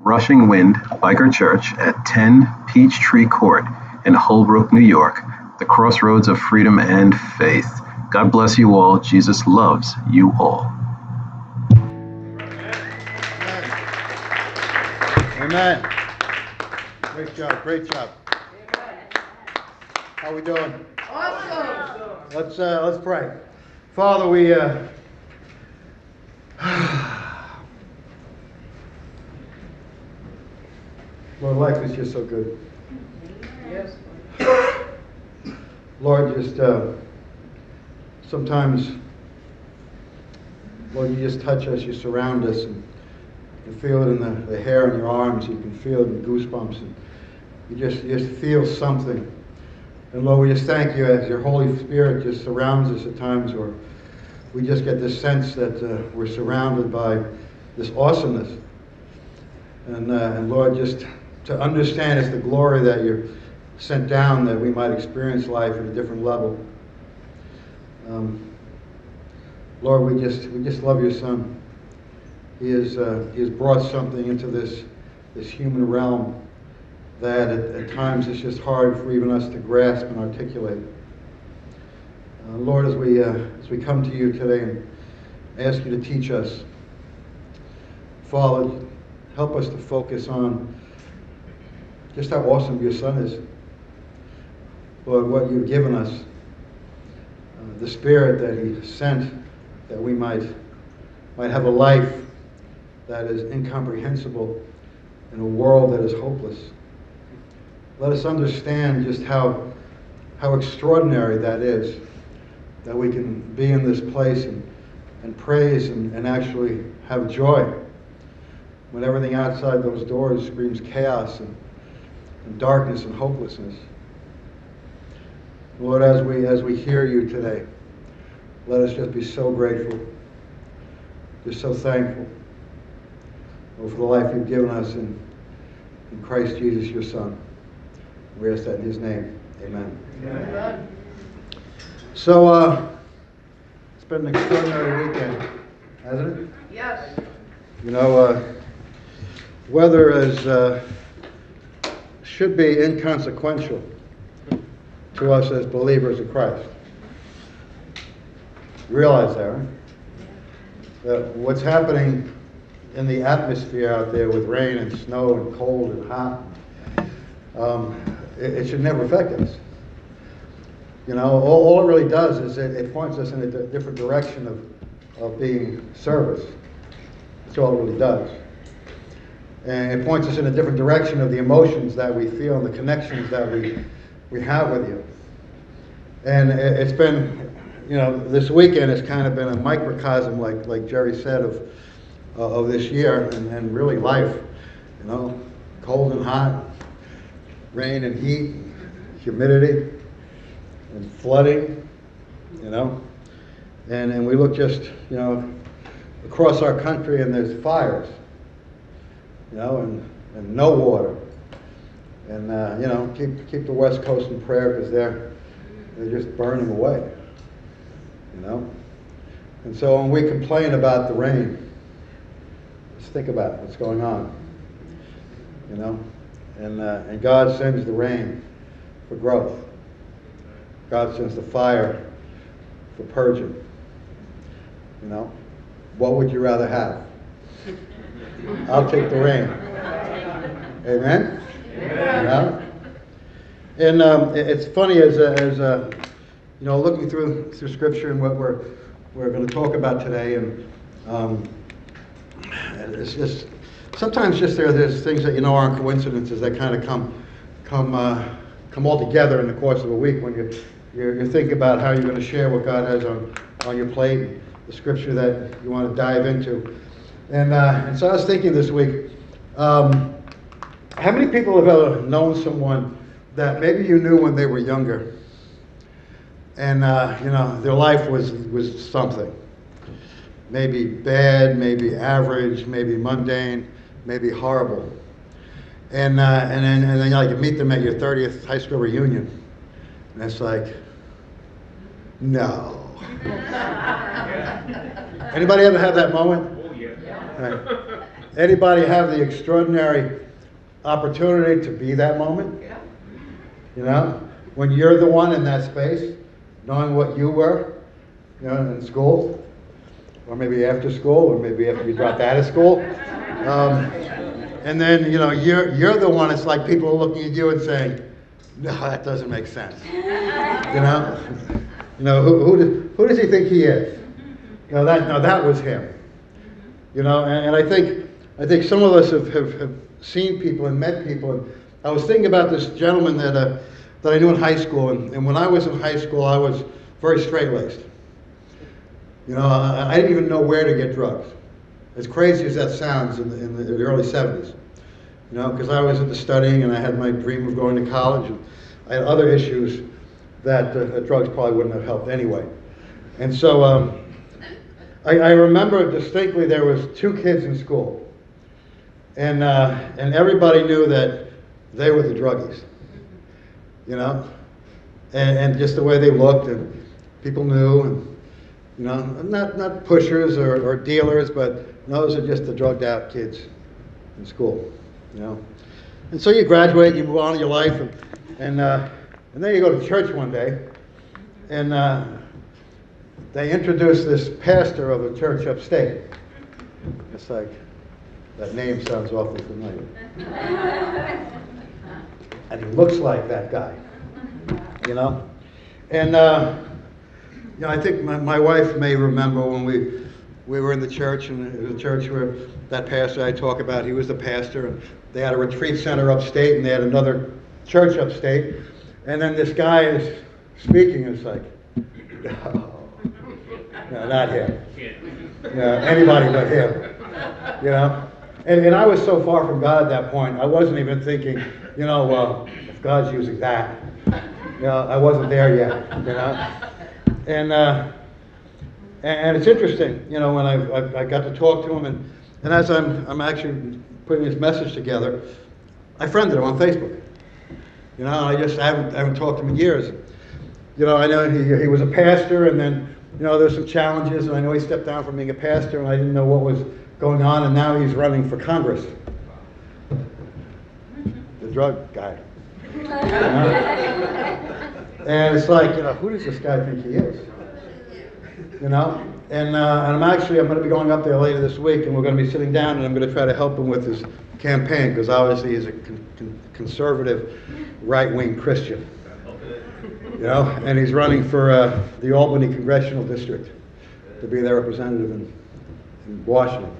Rushing Wind Biker Church at 10 Peachtree Court in Holbrook, New York, the crossroads of freedom and faith. God bless you all. Jesus loves you all. Amen. Great job, great job. How are we doing? Awesome. Let's uh, let's pray. Father, we uh, life is just so good. Yes. Lord, just uh, sometimes, Lord, you just touch us, you surround us, and you feel it in the, the hair on your arms, you can feel it in goosebumps, and you just, you just feel something. And Lord, we just thank you as your Holy Spirit just surrounds us at times where we just get this sense that uh, we're surrounded by this awesomeness. And, uh, and Lord, just to understand it's the glory that you're sent down that we might experience life at a different level. Um, Lord, we just we just love your Son. He has uh, he has brought something into this this human realm that at, at times it's just hard for even us to grasp and articulate. Uh, Lord, as we uh, as we come to you today and ask you to teach us, Father, help us to focus on just how awesome your Son is. Lord, what you've given us, uh, the Spirit that He sent, that we might, might have a life that is incomprehensible in a world that is hopeless. Let us understand just how, how extraordinary that is, that we can be in this place and, and praise and, and actually have joy when everything outside those doors screams chaos and, and darkness and hopelessness. Lord, as we as we hear you today, let us just be so grateful, just so thankful Lord, for the life you've given us in, in Christ Jesus, your Son. We ask that in His name. Amen. Amen. So, uh, it's been an extraordinary weekend, hasn't it? Yes. You know, uh, weather is uh, should be inconsequential to us as believers of Christ. Realize that, right? That what's happening in the atmosphere out there with rain and snow and cold and hot, um, it, it should never affect us. You know, all, all it really does is it, it points us in a di- different direction of, of being service. That's all it really does. And it points us in a different direction of the emotions that we feel and the connections that we, we have with you. And it, it's been, you know, this weekend has kind of been a microcosm, like, like Jerry said, of, uh, of this year and, and really life. You know, cold and hot, rain and heat, humidity, and flooding, you know. And, and we look just, you know, across our country and there's fires, you know, and, and no water. And, uh, you know, keep, keep the West Coast in prayer because they're, they're just burning away, you know. And so when we complain about the rain, let's think about what's going on, you know. And, uh, and God sends the rain for growth. God sends the fire for purging. You know, what would you rather have? I'll take the rain. Amen. You know? And um, it- it's funny as a, as a, you know looking through through Scripture and what we're we're going to talk about today, and um, it's just sometimes just there there's things that you know aren't coincidences that kind of come come uh, come all together in the course of a week when you you're, you're thinking about how you're going to share what God has on on your plate, the Scripture that you want to dive into, and uh, and so I was thinking this week. Um, how many people have ever known someone that maybe you knew when they were younger, and uh, you know their life was was something, maybe bad, maybe average, maybe mundane, maybe horrible, and uh, and then and then like you meet them at your 30th high school reunion, and it's like, no. Anybody ever have that moment? Right. Anybody have the extraordinary opportunity to be that moment? Yeah. You know, when you're the one in that space, knowing what you were, you know, in school, or maybe after school, or maybe after you dropped out of school. Um, and then, you know, you're, you're the one, it's like people are looking at you and saying, no, that doesn't make sense. You know? You know, who, who, does, who does he think he is? No, that, no, that was him. You know, and, and I think, I think some of us have, have, have seen people and met people. And I was thinking about this gentleman that, uh, that I knew in high school. And, and when I was in high school, I was very straight-laced. You know, I, I didn't even know where to get drugs. As crazy as that sounds in the, in the, early 70s. You know, because I was into studying and I had my dream of going to college. And I had other issues that, uh, drugs probably wouldn't have helped anyway. And so um, I, I, remember distinctly there was two kids in school. And, uh, and everybody knew that they were the druggies. You know? And, and just the way they looked and people knew. And, you know, not, not pushers or, or dealers, but those are just the drugged out kids in school, you know. And so you graduate, you move on in your life, and, and, uh, and then you go to church one day, and uh, they introduce this pastor of a church upstate. It's like, that name sounds awfully familiar. and he looks like that guy, you know. And uh, you know, I think my, my wife may remember when we we were in the church, and a church where that pastor I talk about, he was the pastor, and they had a retreat center upstate, and they had another church upstate, and then this guy is speaking, and it's like, no, no not him. No, anybody but him. You know? And, and I was so far from God at that point, I wasn't even thinking, you know, well, if God's using that, you know, I wasn't there yet, you know? And, uh, and it's interesting, you know, when I, I, I, got to talk to him, and, and as I'm, I'm actually putting this message together, I friended him on Facebook. You know, I just I haven't, I haven't talked to him in years. You know, I know he, he was a pastor, and then, you know, there's some challenges, and I know he stepped down from being a pastor, and I didn't know what was going on, and now he's running for Congress. The drug guy. You know? And it's like, you know, who does this guy think he is? You know? And, uh, and I'm actually, I'm going to be going up there later this week, and we're going to be sitting down, and I'm going to try to help him with his campaign, because obviously he's a con- con- conservative, right-wing Christian. You know, and he's running for uh, the Albany Congressional District to be their representative in, in Washington.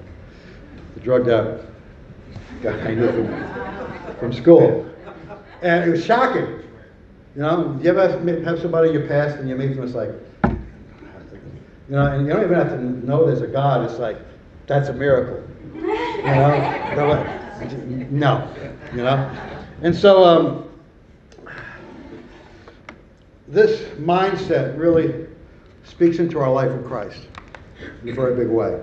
The drugged out guy I knew from, from school. And it was shocking. You know, you ever have somebody in your past and you meet them, it's like, you know, and you don't even have to know there's a God. It's like, that's a miracle. You know? No. You know? And so, um, this mindset really speaks into our life in Christ in a very big way.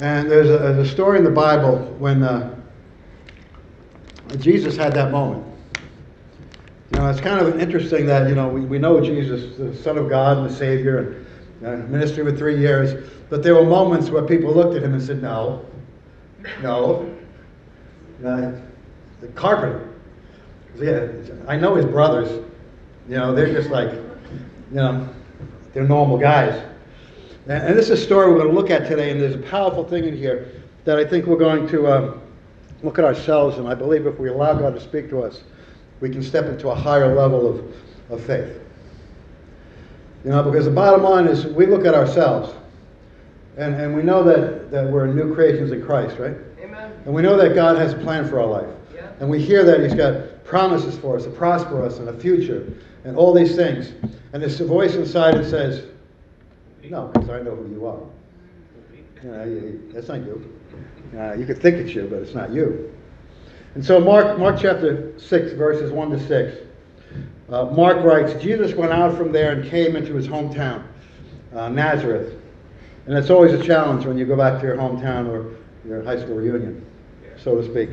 And there's a, there's a story in the Bible when uh, Jesus had that moment. You know, it's kind of interesting that, you know, we, we know Jesus, the Son of God and the Savior, and uh, ministry for three years, but there were moments where people looked at him and said, no, no. Uh, the carpenter. Yeah, I know his brothers. You know, they're just like, you know, they're normal guys. And, and this is a story we're going to look at today, and there's a powerful thing in here that I think we're going to um, look at ourselves, and I believe if we allow God to speak to us, we can step into a higher level of, of faith. You know, because the bottom line is we look at ourselves and, and we know that, that we're new creations in Christ, right? Amen. And we know that God has a plan for our life. Yeah. And we hear that He's got promises for us to prosper us and a future and all these things. And there's a voice inside that says, No, because I know who you are. You know, that's not you. Uh, you could think it's you, but it's not you. And so, Mark, Mark chapter 6, verses 1 to 6. Uh, Mark writes Jesus went out from there and came into his hometown, uh, Nazareth. And it's always a challenge when you go back to your hometown or your high school reunion, so to speak.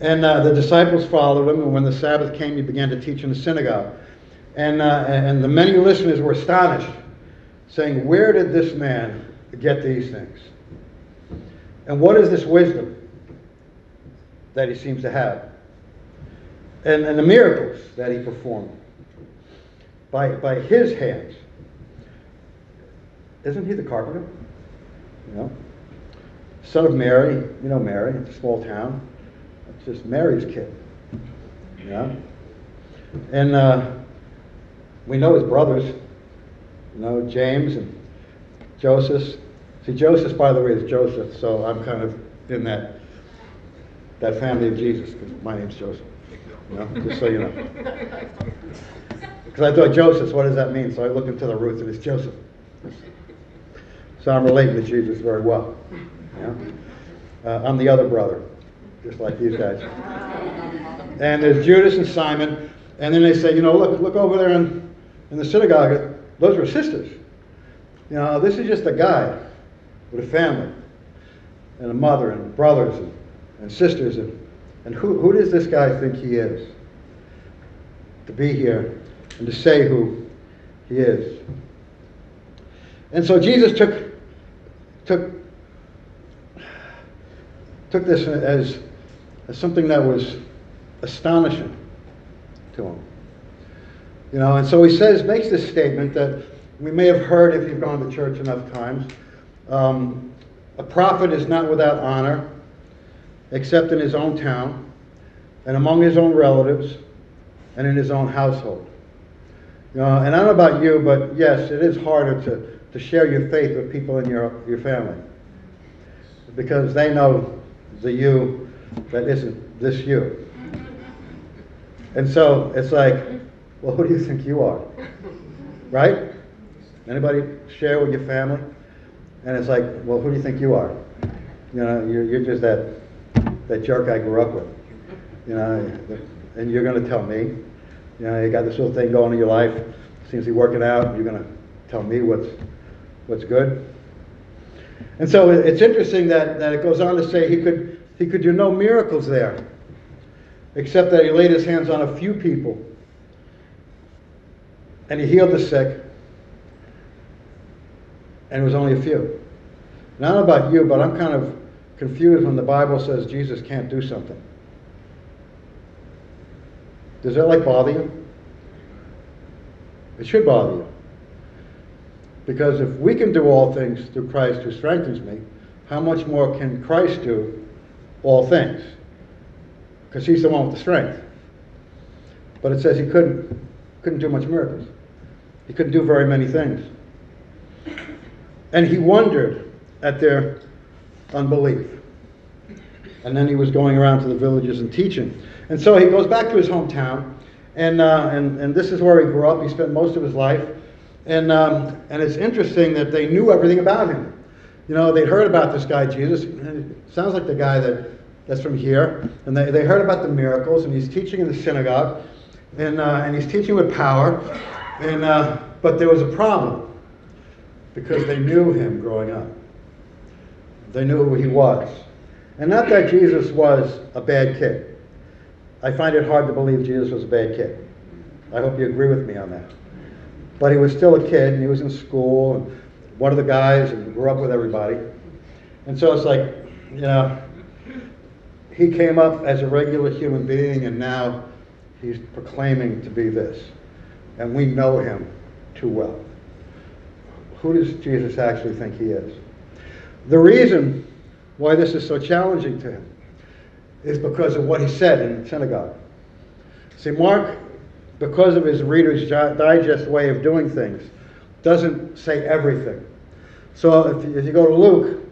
And uh, the disciples followed him, and when the Sabbath came, he began to teach in the synagogue. And, uh, and the many listeners were astonished, saying, Where did this man get these things? And what is this wisdom that he seems to have? And, and the miracles that he performed by, by his hands. Isn't he the carpenter? You know? Son of Mary, you know Mary, it's a small town. It's just Mary's kid. Know? And uh, we know his brothers, you know, James and Joseph. See, Joseph, by the way, is Joseph, so I'm kind of in that that family of Jesus, because my name's Joseph. You know, just so you know. Because I thought Joseph, what does that mean? So I looked into the roots, and it's Joseph. So I'm relating to Jesus very well. You know? uh, I'm the other brother, just like these guys. And there's Judas and Simon, and then they say, you know, look, look over there in, in the synagogue. Those were sisters. You know, this is just a guy with a family and a mother and brothers and, and sisters. And, and who, who does this guy think he is? To be here and to say who he is. And so Jesus took, took, took this as, as something that was astonishing to him. You know, and so he says, makes this statement that we may have heard if you've gone to church enough times. Um, a prophet is not without honor, except in his own town, and among his own relatives, and in his own household. You know, and I don't know about you, but yes, it is harder to, to share your faith with people in your, your family. Because they know the you that isn't this you. And so it's like, well, who do you think you are? Right? Anybody share with your family? And it's like, well, who do you think you are? You know, you're, you're just that, that jerk I grew up with. You know, and you're going to tell me. You know, you got this little thing going in your life, seems to be working out, you're going to tell me what's, what's good. And so it's interesting that, that it goes on to say he could, he could do no miracles there, except that he laid his hands on a few people. And he healed the sick, and it was only a few. And I don't know about you, but I'm kind of confused when the Bible says Jesus can't do something. Does that like bother you? It should bother you. Because if we can do all things through Christ who strengthens me, how much more can Christ do all things? Because he's the one with the strength. But it says he couldn't couldn't do much miracles. He couldn't do very many things. And he wondered at their unbelief. And then he was going around to the villages and teaching. And so he goes back to his hometown, and, uh, and, and this is where he grew up. He spent most of his life. And, um, and it's interesting that they knew everything about him. You know, they'd heard about this guy, Jesus. Sounds like the guy that, that's from here. And they, they heard about the miracles, and he's teaching in the synagogue, and, uh, and he's teaching with power. And, uh, but there was a problem because they knew him growing up. They knew who he was. And not that Jesus was a bad kid. I find it hard to believe Jesus was a bad kid. I hope you agree with me on that. But he was still a kid, and he was in school, and one of the guys, and grew up with everybody. And so it's like, you know, he came up as a regular human being, and now he's proclaiming to be this. And we know him too well. Who does Jesus actually think he is? The reason why this is so challenging to him is because of what he said in the synagogue. See, Mark, because of his Reader's Digest way of doing things, doesn't say everything. So if, if you go to Luke,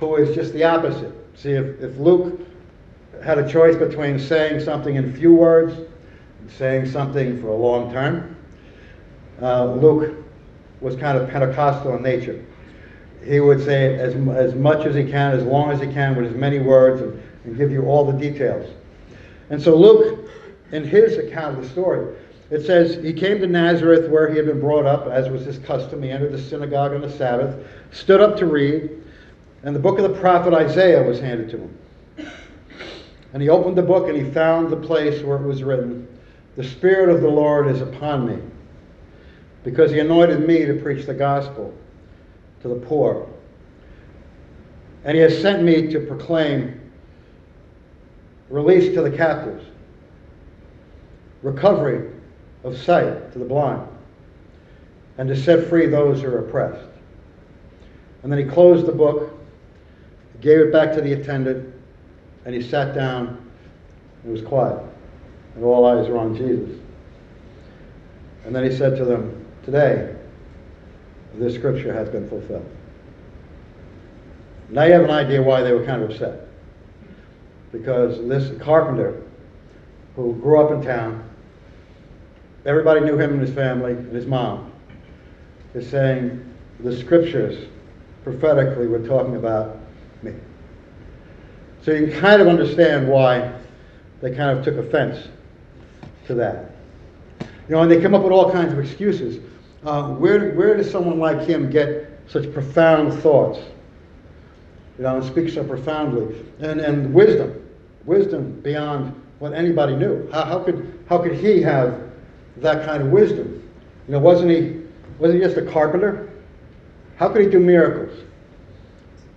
who is just the opposite. See, if, if Luke had a choice between saying something in few words and saying something for a long time, uh, Luke was kind of Pentecostal in nature. He would say as, as much as he can, as long as he can, with as many words, and, and give you all the details. And so Luke, in his account of the story, it says he came to Nazareth where he had been brought up, as was his custom. He entered the synagogue on the Sabbath, stood up to read, and the book of the prophet Isaiah was handed to him. And he opened the book and he found the place where it was written, The Spirit of the Lord is upon me, because he anointed me to preach the gospel to the poor. And he has sent me to proclaim release to the captives, recovery of sight to the blind, and to set free those who are oppressed. And then he closed the book, gave it back to the attendant, and he sat down. It was quiet, and all eyes were on Jesus. And then he said to them, Today, this scripture has been fulfilled. Now you have an idea why they were kind of upset. Because this carpenter who grew up in town, everybody knew him and his family and his mom, is saying the scriptures prophetically were talking about me. So you can kind of understand why they kind of took offense to that. You know, and they come up with all kinds of excuses. Uh, where, where does someone like him get such profound thoughts? You know, and speak so profoundly. And, and wisdom, wisdom beyond what anybody knew. How, how, could, how could he have that kind of wisdom? You know, wasn't he, wasn't he just a carpenter? How could he do miracles?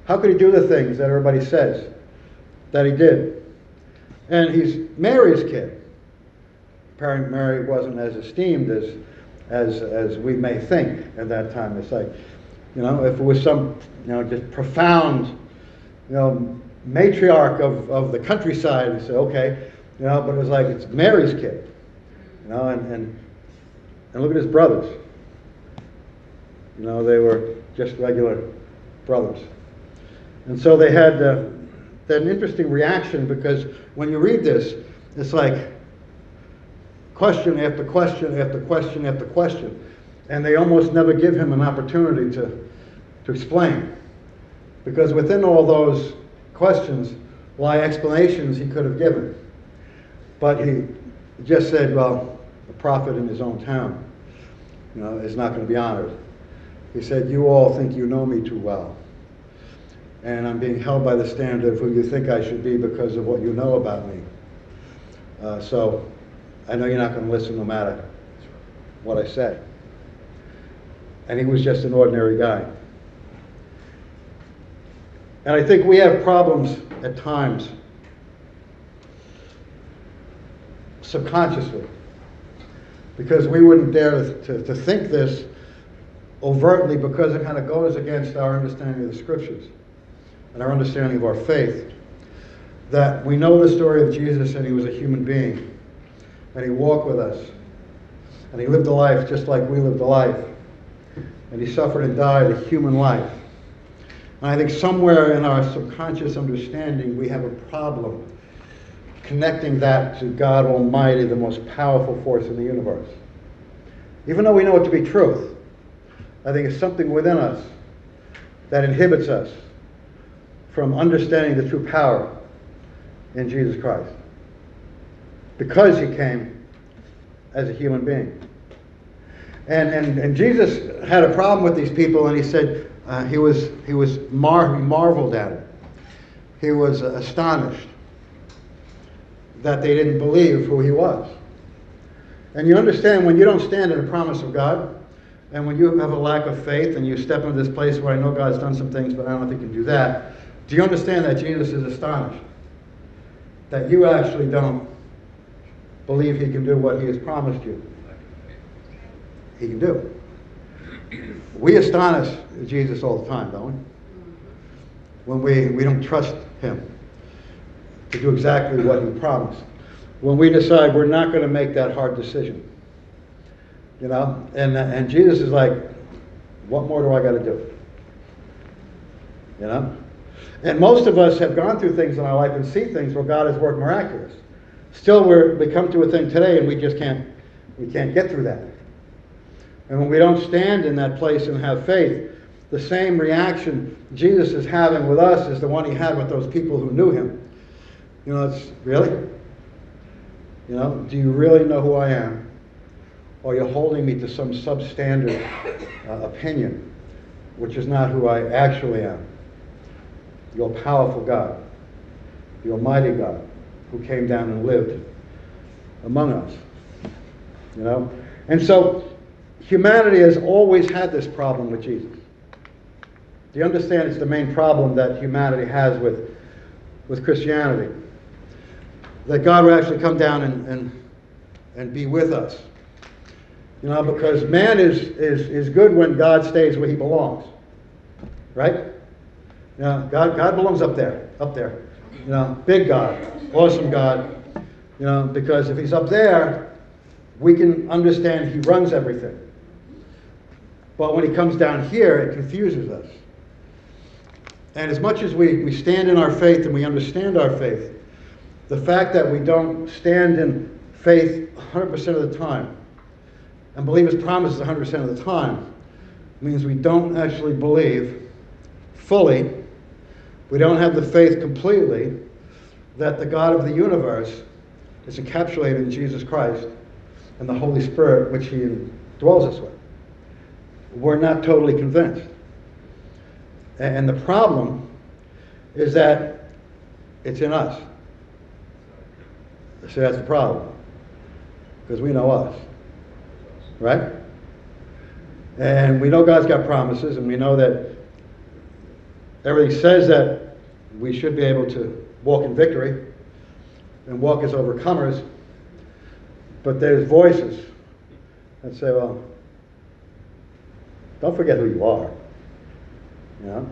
How could he do the things that everybody says that he did? And he's Mary's kid. Apparently, Mary wasn't as esteemed as, as, as we may think at that time. It's like, you know, if it was some, you know, just profound, you know, matriarch of, of the countryside, you say, okay, you know, but it was like, it's Mary's kid, you know, and, and, and look at his brothers. You know, they were just regular brothers. And so they had, uh, an interesting reaction because when you read this, it's like question after question after question after question. And they almost never give him an opportunity to, to explain. Because within all those questions lie explanations he could have given. But he just said, well, a prophet in his own town you know, is not going to be honored. He said, You all think you know me too well. And I'm being held by the standard of who you think I should be because of what you know about me. Uh, so I know you're not going to listen no matter what I say. And he was just an ordinary guy. And I think we have problems at times subconsciously because we wouldn't dare to, to, to think this overtly because it kind of goes against our understanding of the scriptures and our understanding of our faith. That we know the story of Jesus and he was a human being and he walked with us and he lived a life just like we lived a life and he suffered and died a human life. And I think somewhere in our subconscious understanding we have a problem connecting that to God Almighty, the most powerful force in the universe. Even though we know it to be truth, I think it's something within us that inhibits us from understanding the true power in Jesus Christ. Because he came as a human being. And, and, and Jesus had a problem with these people, and he said uh, he was, he was mar- marveled at it. He was uh, astonished that they didn't believe who he was. And you understand when you don't stand in the promise of God, and when you have a lack of faith and you step into this place where I know God's done some things, but I don't think he can do that, do you understand that Jesus is astonished? That you actually don't believe he can do what he has promised you. He can do. We astonish Jesus all the time, don't we? When we, we don't trust him to do exactly what he promised. When we decide we're not going to make that hard decision. You know? And, and Jesus is like, what more do I got to do? You know? And most of us have gone through things in our life and see things where God has worked miraculous. Still, we're, we come to a thing today and we just can't, we can't get through that. And when we don't stand in that place and have faith, the same reaction Jesus is having with us is the one he had with those people who knew him. You know, it's really? You know, do you really know who I am? Or you're holding me to some substandard uh, opinion, which is not who I actually am. You're powerful God, the mighty God, who came down and lived among us. You know? And so humanity has always had this problem with Jesus. Do you understand it's the main problem that humanity has with, with Christianity? That God will actually come down and, and, and be with us. You know, because man is, is, is good when God stays where he belongs. Right? Know, God, God belongs up there, up there. You know, big God, awesome God. You know, because if he's up there, we can understand he runs everything. But when he comes down here, it confuses us. And as much as we, we stand in our faith and we understand our faith, the fact that we don't stand in faith 100% of the time and believe his promises 100% of the time means we don't actually believe fully, we don't have the faith completely that the God of the universe is encapsulated in Jesus Christ and the Holy Spirit, which he dwells us with. We're not totally convinced. And the problem is that it's in us. See, that's the problem. Because we know us. Right? And we know God's got promises, and we know that everything says that we should be able to walk in victory and walk as overcomers. But there's voices that say, well, don't forget who you are. You know?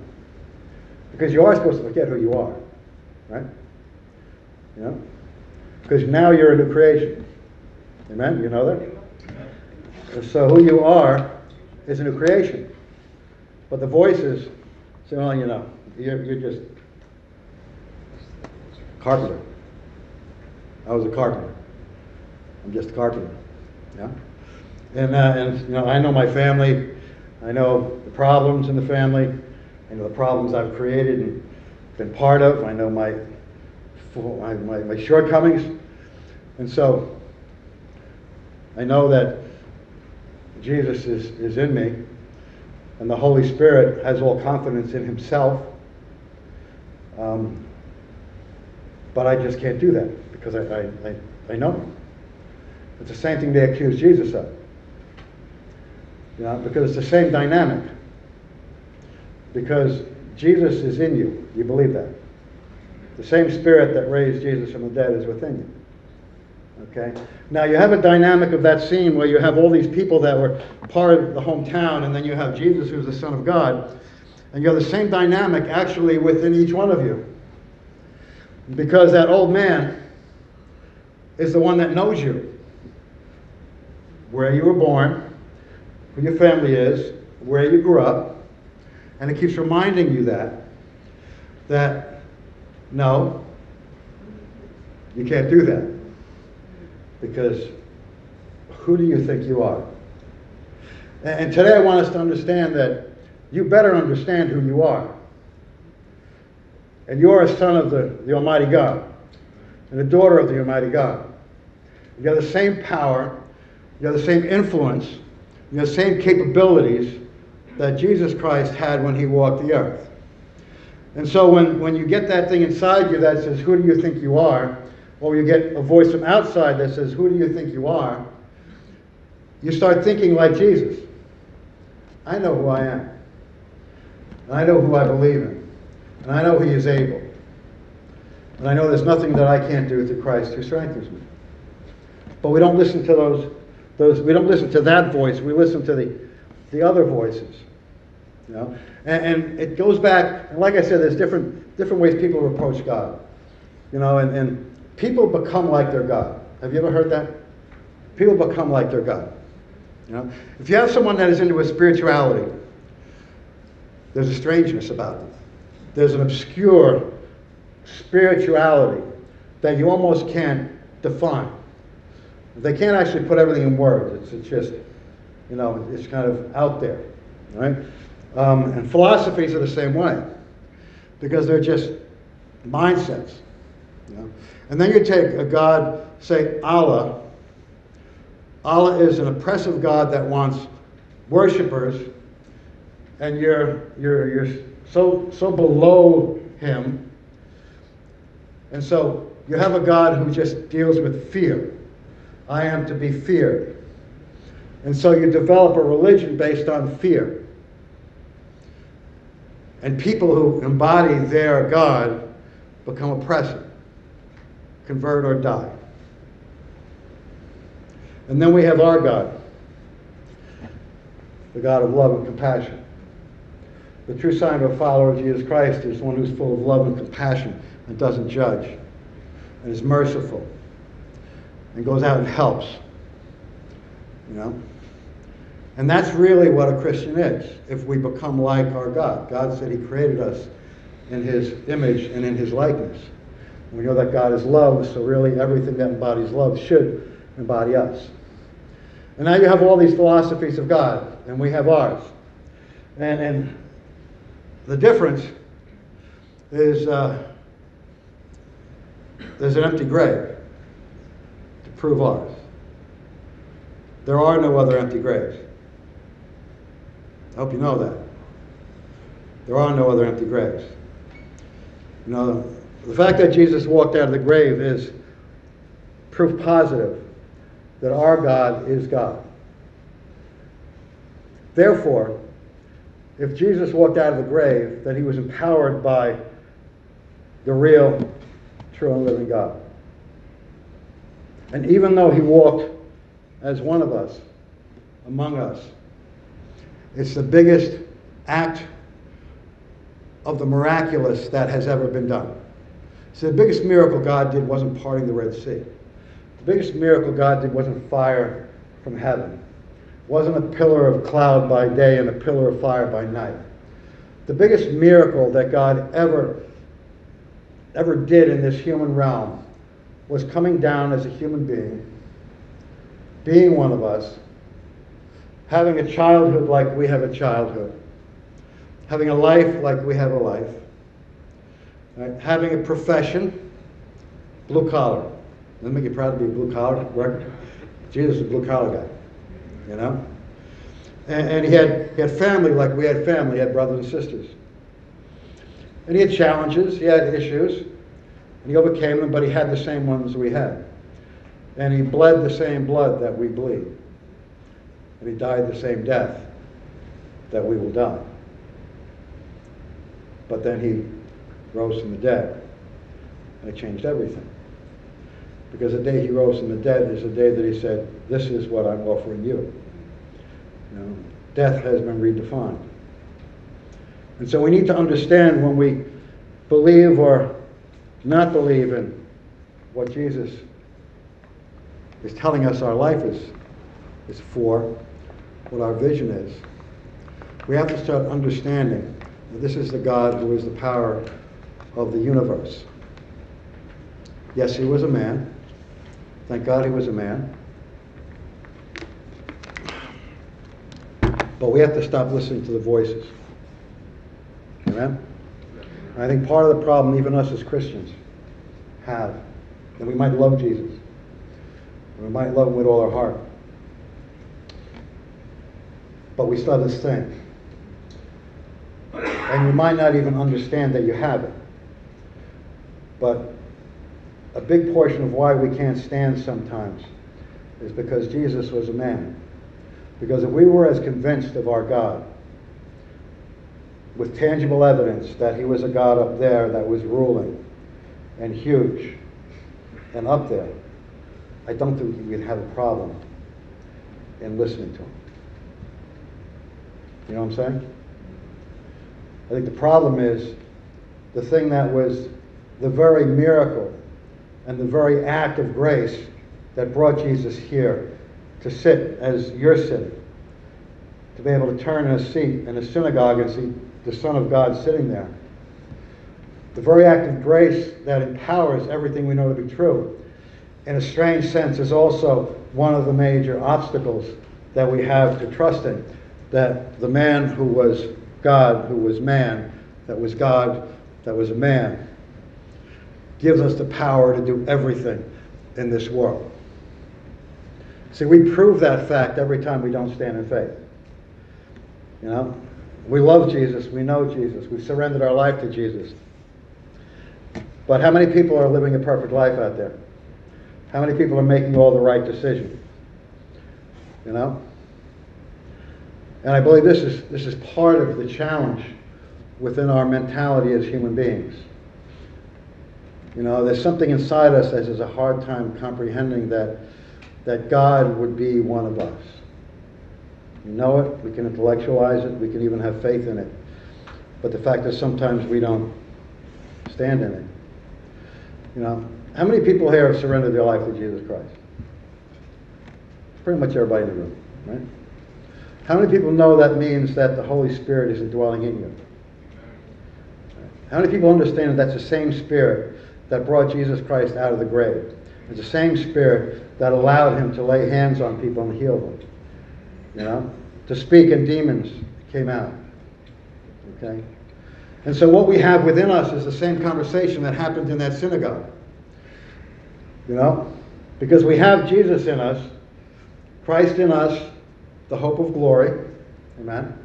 Because you are supposed to forget who you are. Right? You know? Because now you're a new creation. Amen? You know that? So who you are is a new creation. But the voices say, well, you know, you're, you're just carpenter. I was a carpenter. I'm just a carpenter. Yeah? And, uh, and you know, I know my family. I know the problems in the family. I know the problems I've created and been part of. I know my, my, my, my shortcomings. And so I know that Jesus is, is in me, and the Holy Spirit has all confidence in himself. Um, but I just can't do that because I, I, I, I know. It's the same thing they accuse Jesus of. You know, because it's the same dynamic. Because Jesus is in you. You believe that. The same spirit that raised Jesus from the dead is within you. Okay? Now you have a dynamic of that scene where you have all these people that were part of the hometown, and then you have Jesus, who's the Son of God. And you have the same dynamic actually within each one of you. Because that old man is the one that knows you. Where you were born, who your family is, where you grew up, and it keeps reminding you that, that no, you can't do that. Because who do you think you are? And today I want us to understand that you better understand who you are. And you're a son of the, the Almighty God and a daughter of the Almighty God. You have the same power, you have the same influence, you have the same capabilities that Jesus Christ had when he walked the earth. And so when, when you get that thing inside you that says, Who do you think you are? Or you get a voice from outside that says, Who do you think you are? you start thinking like Jesus. I know who I am. And I know who I believe in. And I know He is able. And I know there's nothing that I can't do through Christ who strengthens me. But we don't listen to those, those we don't listen to that voice. We listen to the, the other voices. You know? And, and it goes back, and like I said, there's different, different ways people approach God. You know, and, and people become like their God. Have you ever heard that? People become like their God. You know, if you have someone that is into a spirituality, there's a strangeness about them. There's an obscure spirituality that you almost can't define. They can't actually put everything in words. It's, it's just, you know, it's kind of out there, right? Um, and philosophies are the same way because they're just mindsets. You know? And then you take a God, say Allah. Allah is an oppressive God that wants worshippers, and you're, you're, you're so, so below him. And so you have a God who just deals with fear. I am to be feared. And so you develop a religion based on fear. And people who embody their God become oppressive, convert or die. And then we have our God, the God of love and compassion. The true sign of a follower of Jesus Christ is one who's full of love and compassion and doesn't judge and is merciful and goes out and helps. You know? And that's really what a Christian is if we become like our God. God said He created us in His image and in His likeness. We know that God is love, so really everything that embodies love should embody us. And now you have all these philosophies of God, and we have ours. And, and the difference is uh, there's an empty grave to prove ours. There are no other empty graves. I hope you know that. There are no other empty graves. You know, the fact that Jesus walked out of the grave is proof positive that our God is God. Therefore, if Jesus walked out of the grave, that he was empowered by the real, true, and living God. And even though he walked as one of us, among us, it's the biggest act of the miraculous that has ever been done. So the biggest miracle God did wasn't parting the Red Sea. The biggest miracle God did wasn't fire from heaven. It wasn't a pillar of cloud by day and a pillar of fire by night. The biggest miracle that God ever ever did in this human realm was coming down as a human being, being one of us, having a childhood like we have a childhood, having a life like we have a life, right? having a profession, blue collar. Doesn't make you proud to be a blue collar worker? Jesus is a blue collar guy, you know? And, and he, had, he had family like we had family, he had brothers and sisters. And he had challenges, he had issues, and he overcame them, but he had the same ones we had. And he bled the same blood that we bleed. And he died the same death that we will die. But then he rose from the dead. And it changed everything. Because the day he rose from the dead is the day that he said, This is what I'm offering you. you know, death has been redefined. And so we need to understand when we believe or not believe in what Jesus is telling us our life is, is for, what our vision is. We have to start understanding that this is the God who is the power of the universe. Yes, he was a man. Thank God he was a man. But we have to stop listening to the voices. Amen? I think part of the problem, even us as Christians, have, that we might love Jesus, we might love him with all our heart, but we still have this thing. And you might not even understand that you have it. But a big portion of why we can't stand sometimes is because Jesus was a man. Because if we were as convinced of our God, with tangible evidence that he was a God up there that was ruling and huge and up there, I don't think we'd have a problem in listening to him. You know what I'm saying? I think the problem is the thing that was the very miracle and the very act of grace that brought Jesus here to sit as you're to be able to turn in a seat in a synagogue and see the Son of God sitting there. The very act of grace that empowers everything we know to be true, in a strange sense, is also one of the major obstacles that we have to trusting that the man who was God, who was man, that was God, that was a man, gives us the power to do everything in this world. See, we prove that fact every time we don't stand in faith. You know, we love Jesus, we know Jesus, we've surrendered our life to Jesus. But how many people are living a perfect life out there? How many people are making all the right decisions? You know? And I believe this is, this is part of the challenge within our mentality as human beings. You know, there's something inside us that has a hard time comprehending that, that God would be one of us. We know it, we can intellectualize it, we can even have faith in it. But the fact is sometimes we don't stand in it. You know, how many people here have surrendered their life to Jesus Christ? Pretty much everybody in the room, right? How many people know that means that the Holy Spirit is indwelling in you? How many people understand that that's the same Spirit that brought Jesus Christ out of the grave? It's the same Spirit that allowed him to lay hands on people and heal them. You know? To speak and demons came out. Okay? And so what we have within us is the same conversation that happened in that synagogue. You know? Because we have Jesus in us, Christ in us, the hope of glory. Amen.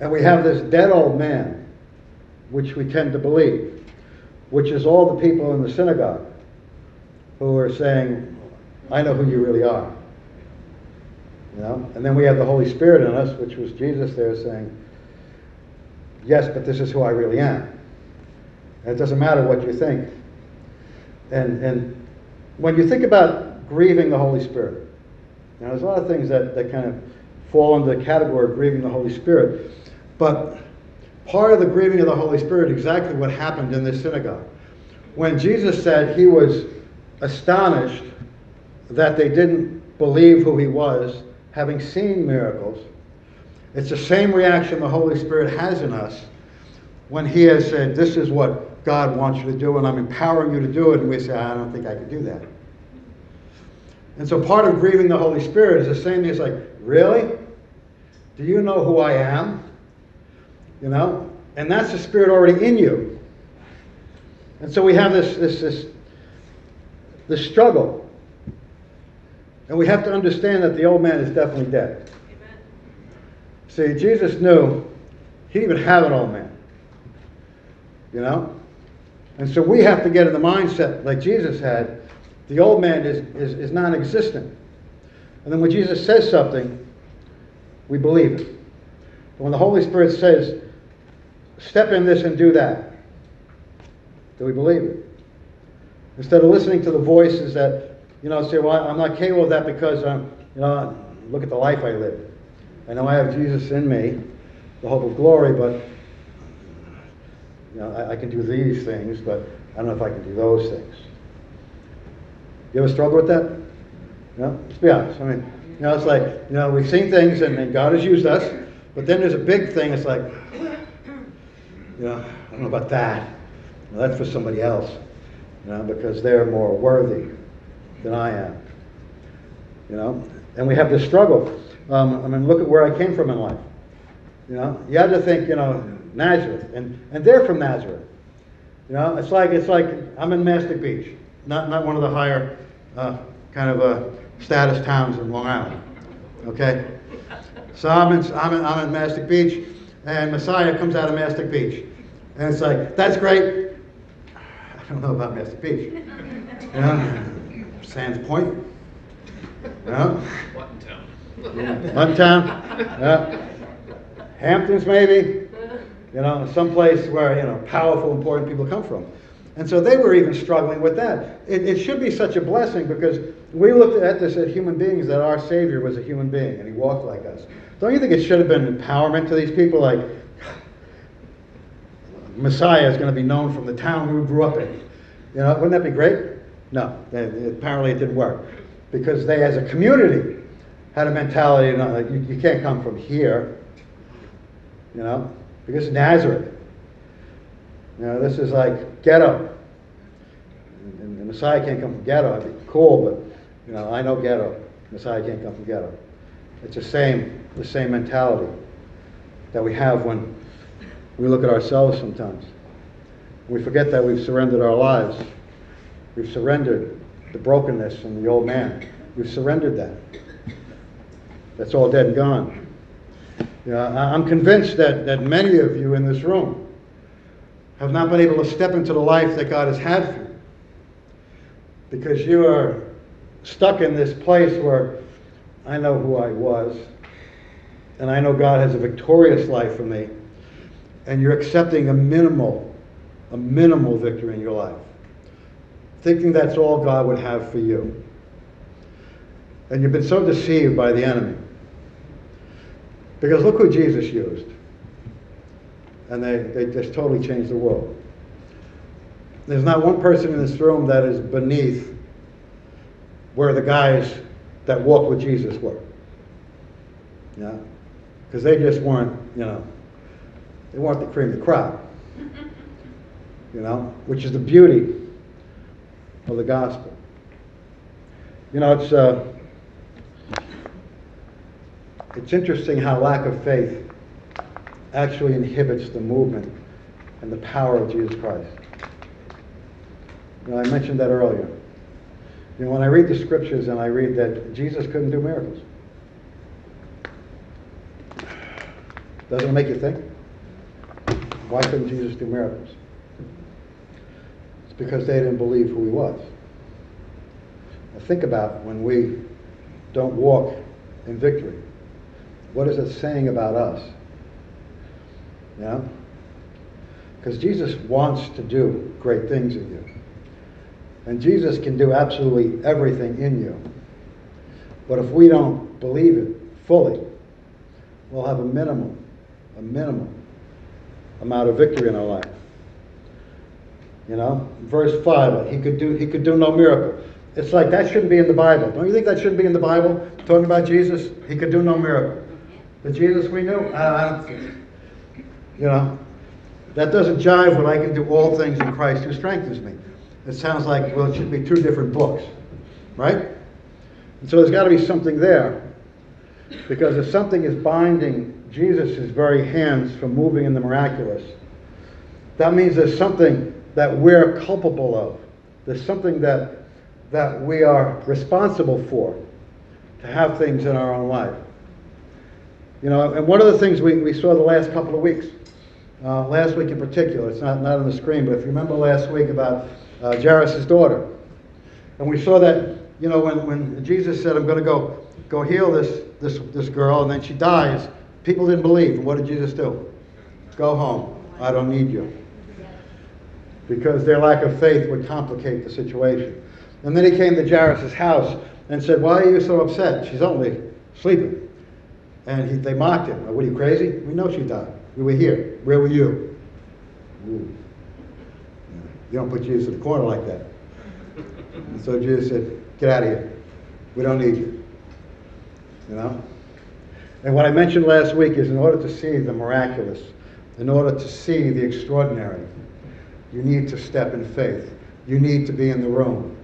And we have this dead old man, which we tend to believe, which is all the people in the synagogue who are saying, I know who you really are. You know? And then we have the Holy Spirit in us, which was Jesus there saying, Yes, but this is who I really am. And it doesn't matter what you think. And, and when you think about grieving the Holy Spirit, now there's a lot of things that, that kind of fall into the category of grieving the Holy Spirit. But part of the grieving of the Holy Spirit, exactly what happened in this synagogue. When Jesus said he was astonished that they didn't believe who he was, having seen miracles, it's the same reaction the Holy Spirit has in us when He has said, This is what God wants you to do, and I'm empowering you to do it. And we say, I don't think I can do that. And so part of grieving the Holy Spirit is the same thing. It's like, Really? Do you know who I am? You know? And that's the Spirit already in you. And so we have this, this, this, this struggle. And we have to understand that the old man is definitely dead. Amen. See, Jesus knew he didn't even have an old man. You know? And so we have to get in the mindset like Jesus had. The old man is, is, is non existent. And then when Jesus says something, we believe it. But when the Holy Spirit says, step in this and do that, do we believe it? Instead of listening to the voices that, you know, say, well, I'm not capable of that because, um, you know, look at the life I live. I know I have Jesus in me, the hope of glory, but you know, I, I, can do these things, but I don't know if I can do those things. You ever struggle with that? You know, let's be honest. I mean, you know, it's like, you know, we've seen things and, and God has used us, but then there's a big thing, it's like, you know, I don't know about that. That's for somebody else, you know, because they're more worthy than I am. You know, and we have this struggle. Um, I mean, look at where I came from in life. You know, you have to think, you know, Nazareth, and, and they're from Nazareth. You know, it's like it's like I'm in Mastic Beach, not not one of the higher uh, kind of uh, status towns in Long Island. Okay, so I'm in I'm in, I'm in Mastic Beach, and Messiah comes out of Mastic Beach, and it's like that's great. I don't know about Mastic Beach. You know, Sands Point. You know? Town, yeah. Hamptons maybe, you know, someplace where, you know, powerful, important people come from. And so they were even struggling with that. It, it, should be such a blessing because we looked at this as human beings that our Savior was a human being and he walked like us. Don't you think it should have been empowerment to these people? Like, Messiah is going to be known from the town we grew up in. You know, wouldn't that be great? No, apparently it didn't work because they, as a community, had a mentality, you, know, you, you can't come from here, you know, because Nazareth. You know, this is like ghetto. And, the Messiah can't come from ghetto. I'd be cool, but you know, I know ghetto. Messiah can't come from ghetto. It's the same, the same mentality that we have when we look at ourselves sometimes. We forget that we've surrendered our lives. We've surrendered the brokenness and the old man. We've surrendered that. That's all dead and gone. I'm convinced that, that many of you in this room have not been able to step into the life that God has had for you because you are stuck in this place where I know who I was and I know God has a victorious life for me. And you're accepting a minimal, a minimal victory in your life, thinking that's all God would have for you. And you've been so deceived by the enemy. Because look who Jesus used. And they, they just totally changed the world. There's not one person in this room that is beneath where the guys that walked with Jesus were. Yeah? Because they just weren't, you know, they weren't the cream of the crop. You know, which is the beauty of the gospel. You know, it's uh, it's interesting how lack of faith actually inhibits the movement and the power of Jesus Christ. You know, I mentioned that earlier. You know, when I read the scriptures and I read that Jesus couldn't do miracles, doesn't it make you think? Why couldn't Jesus do miracles? It's because they didn't believe who he was. Now think about when we don't walk in victory. What is it saying about us? Yeah? Because Jesus wants to do great things in you. And Jesus can do absolutely everything in you. But if we don't believe it fully, we'll have a minimum, a minimum amount of victory in our life. You know, verse five, he could do he could do no miracle. It's like that shouldn't be in the Bible. Don't you think that shouldn't be in the Bible? Talking about Jesus, he could do no miracle. The Jesus we knew, I, I don't, you know, that doesn't jive with I can do all things in Christ who strengthens me. It sounds like well, it should be two different books, right? And so there's got to be something there, because if something is binding Jesus' is very hands from moving in the miraculous, that means there's something that we're culpable of. There's something that that we are responsible for to have things in our own life. You know, and one of the things we, we saw the last couple of weeks, uh, last week in particular, it's not, not on the screen, but if you remember last week about uh, Jairus' daughter, and we saw that, you know, when, when Jesus said, I'm going to go, go heal this, this, this girl, and then she dies, people didn't believe. And what did Jesus do? Go home. I don't need you. Because their lack of faith would complicate the situation. And then he came to Jairus' house and said, Why are you so upset? She's only sleeping. And he, they mocked him. What are you crazy? We know she died. We were here. Where were you? Ooh. You don't put Jesus in the corner like that. And so Jesus said, Get out of here. We don't need you. You know? And what I mentioned last week is in order to see the miraculous, in order to see the extraordinary, you need to step in faith. You need to be in the room.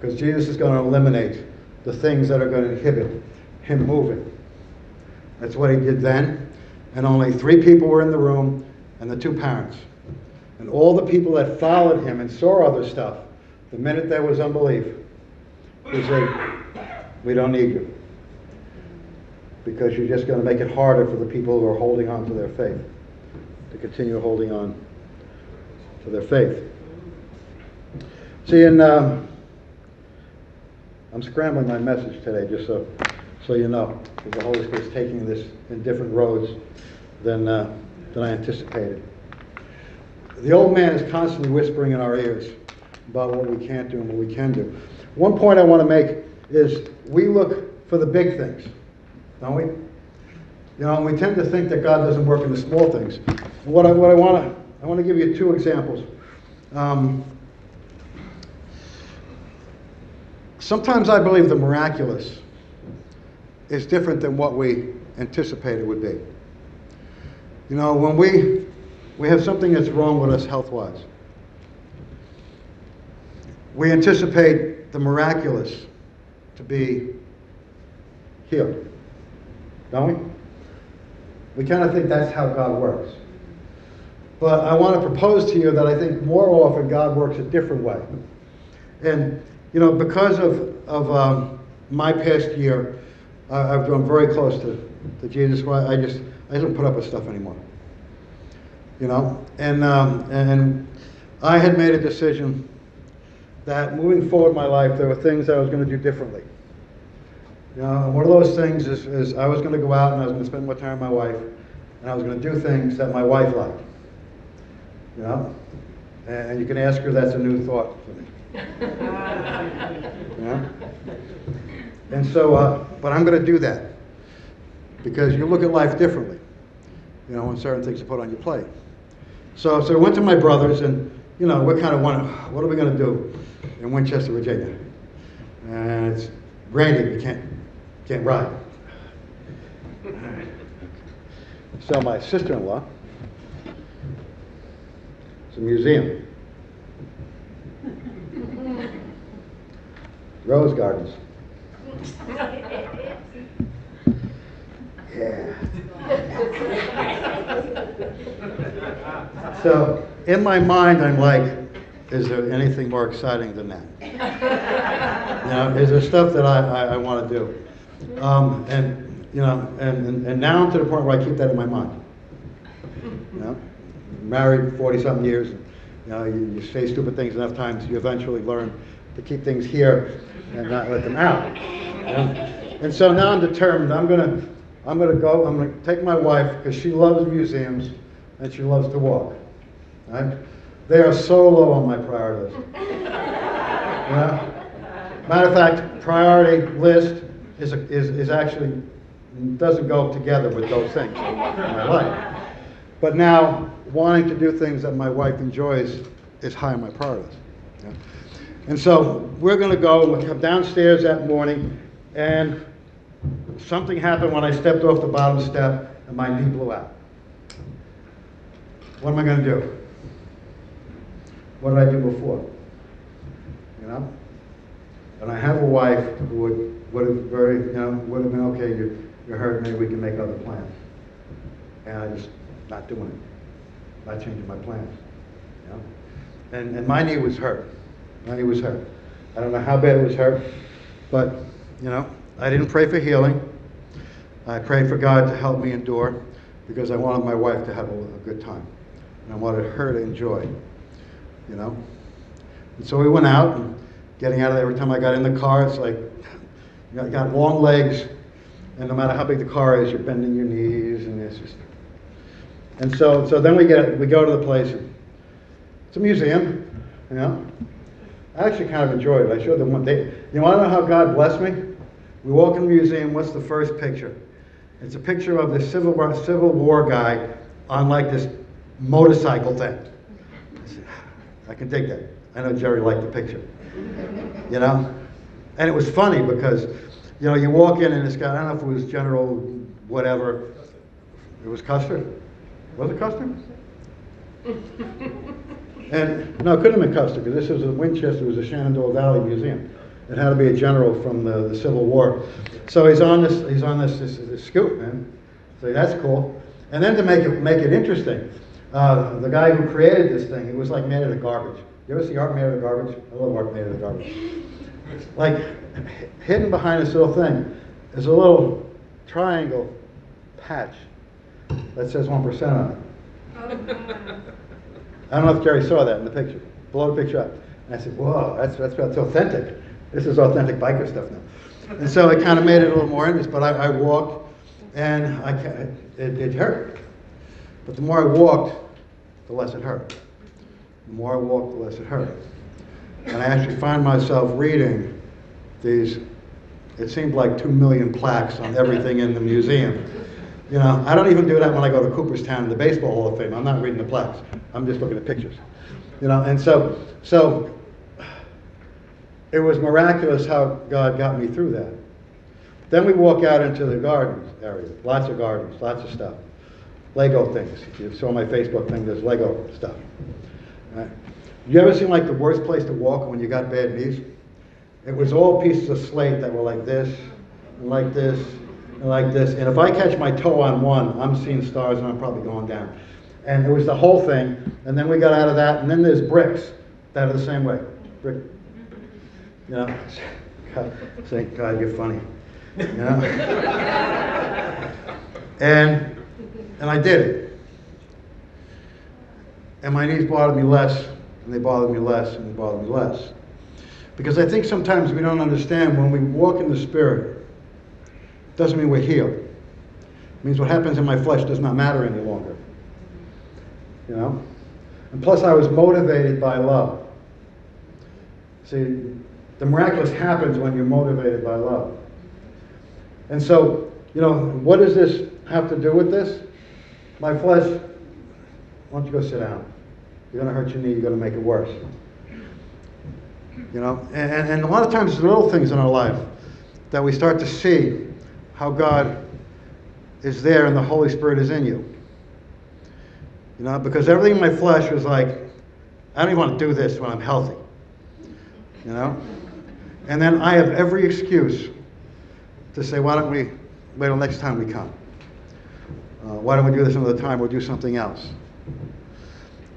Because Jesus is going to eliminate the things that are going to inhibit him moving. That's what he did then. And only three people were in the room and the two parents. And all the people that followed him and saw other stuff, the minute there was unbelief, he said, We don't need you. Because you're just going to make it harder for the people who are holding on to their faith to continue holding on to their faith. See, and um, I'm scrambling my message today just so, so you know, because the Holy Spirit's taking this in different roads than, uh, than I anticipated. The old man is constantly whispering in our ears about what we can't do and what we can do. One point I want to make is we look for the big things, don't we? You know, we tend to think that God doesn't work in the small things. What I, what I want to I want to give you two examples. Um, sometimes I believe the miraculous is different than what we anticipated it would be. You know, when we we have something that's wrong with us health wise, we anticipate the miraculous to be healed, don't we? We kind of think that's how God works. But I want to propose to you that I think more often God works a different way. And, you know, because of, of um, my past year, I, I've drawn very close to, to Jesus. I just, I don't put up with stuff anymore. You know? And, um, and I had made a decision that moving forward in my life, there were things I was going to do differently. You know, one of those things is, is I was going to go out and I was going to spend more time with my wife, and I was going to do things that my wife liked. You know? And you can ask her, that's a new thought for me. And so, uh, but I'm going to do that because you look at life differently, you know, when certain things are put on your plate. So, so I went to my brothers, and you know, we kind of want what are we going to do in Winchester, Virginia? And it's granted you can't can't ride. So my sister-in-law, it's a museum. Rose gardens. Yeah. So in my mind, I'm like, is there anything more exciting than that? You know, is there stuff that I, I, I want to do? Um, and, you know, and, and, and now I'm to the point where I keep that in my mind. You know, married 40 something years, and, you know, you, you say stupid things enough times, you eventually learn to keep things here and not let them out. You know? And so now I'm determined, I'm gonna, I'm gonna go, I'm gonna take my wife, because she loves museums and she loves to walk. Right? They are so low on my priority. You know? Matter of fact, priority list is, a, is, is actually, doesn't go together with those things in my life. But now, wanting to do things that my wife enjoys is high on my priorities. Yeah? And so we're going to go, we'll come downstairs that morning, and something happened when I stepped off the bottom step and my knee blew out. What am I going to do? What did I do before? You know? And I have a wife who would, would have very, you know, would have been, okay, you're, you're hurt, maybe we can make other plans. And I just, not doing it. Not changing my plans. You know? And, and my knee was hurt. My knee was hurt. I don't know how bad it was hurt, but, you know, I didn't pray for healing. I prayed for God to help me endure because I wanted my wife to have a, a good time. And I wanted her to enjoy, you know. And so we went out, and getting out of there, every time I got in the car, it's like, you got long legs, and no matter how big the car is, you're bending your knees, and it's just. And so, so then we get, we go to the place. It's a museum, you know. I actually kind of enjoyed it. I showed them one day. You want to know how God blessed me? We walk in the museum. What's the first picture? It's a picture of this Civil War, Civil War guy on like this motorcycle thing. I can dig that. I know Jerry liked the picture. You know? And it was funny because, you know, you walk in and it's got, I don't know if it was General whatever. It was Custer? Was it Custer? And no, it couldn't have been Custer because this was a Winchester, it was a Shenandoah Valley Museum. It had to be a general from the, the Civil War. So he's on this, he's on this, this, this scoop, man. So that's cool. And then to make it make it interesting, uh, the guy who created this thing, it was like made out of garbage. You ever see art made out of garbage? I love art made out of garbage. Like hidden behind this little thing is a little triangle patch that says one percent on it. I don't know if Jerry saw that in the picture. Blow the picture up. And I said, whoa, that's, that's, that's authentic. This is authentic biker stuff now. And so it kind of made it a little more interesting. But I, I walked, and I, it, it hurt. But the more I walked, the less it hurt. The more I walked, the less it hurt. And I actually find myself reading these, it seemed like two million plaques on everything in the museum. You know, I don't even do that when I go to Cooperstown the Baseball Hall of Fame. I'm not reading the plaques. I'm just looking at pictures. You know, and so, so it was miraculous how God got me through that. Then we walk out into the gardens area. Lots of gardens, lots of stuff. Lego things. If you saw my Facebook thing, there's Lego stuff. Right? You ever seen like the worst place to walk when you got bad knees? It was all pieces of slate that were like this, and like this, and like this. And if I catch my toe on one, I'm seeing stars and I'm probably going down. And it was the whole thing. And then we got out of that. And then there's bricks that are the same way. Brick. You know, thank God you're funny. You know? and and I did it. And my knees bothered me less, and they bothered me less, and they bothered me less. Because I think sometimes we don't understand when we walk in the Spirit, doesn't mean we're healed. It means what happens in my flesh does not matter any longer. You know? And plus, I was motivated by love. See, the miraculous happens when you're motivated by love. And so, you know, what does this have to do with this? My flesh, why don't you go sit down? You're going to hurt your knee, you're going to make it worse. You know, and, and a lot of times, little things in our life that we start to see how God is there and the Holy Spirit is in you. You know, because everything in my flesh was like, I don't even want to do this when I'm healthy. You know? And then I have every excuse to say, why don't we wait till next time we come? Uh, why don't we do this another time? We'll do something else.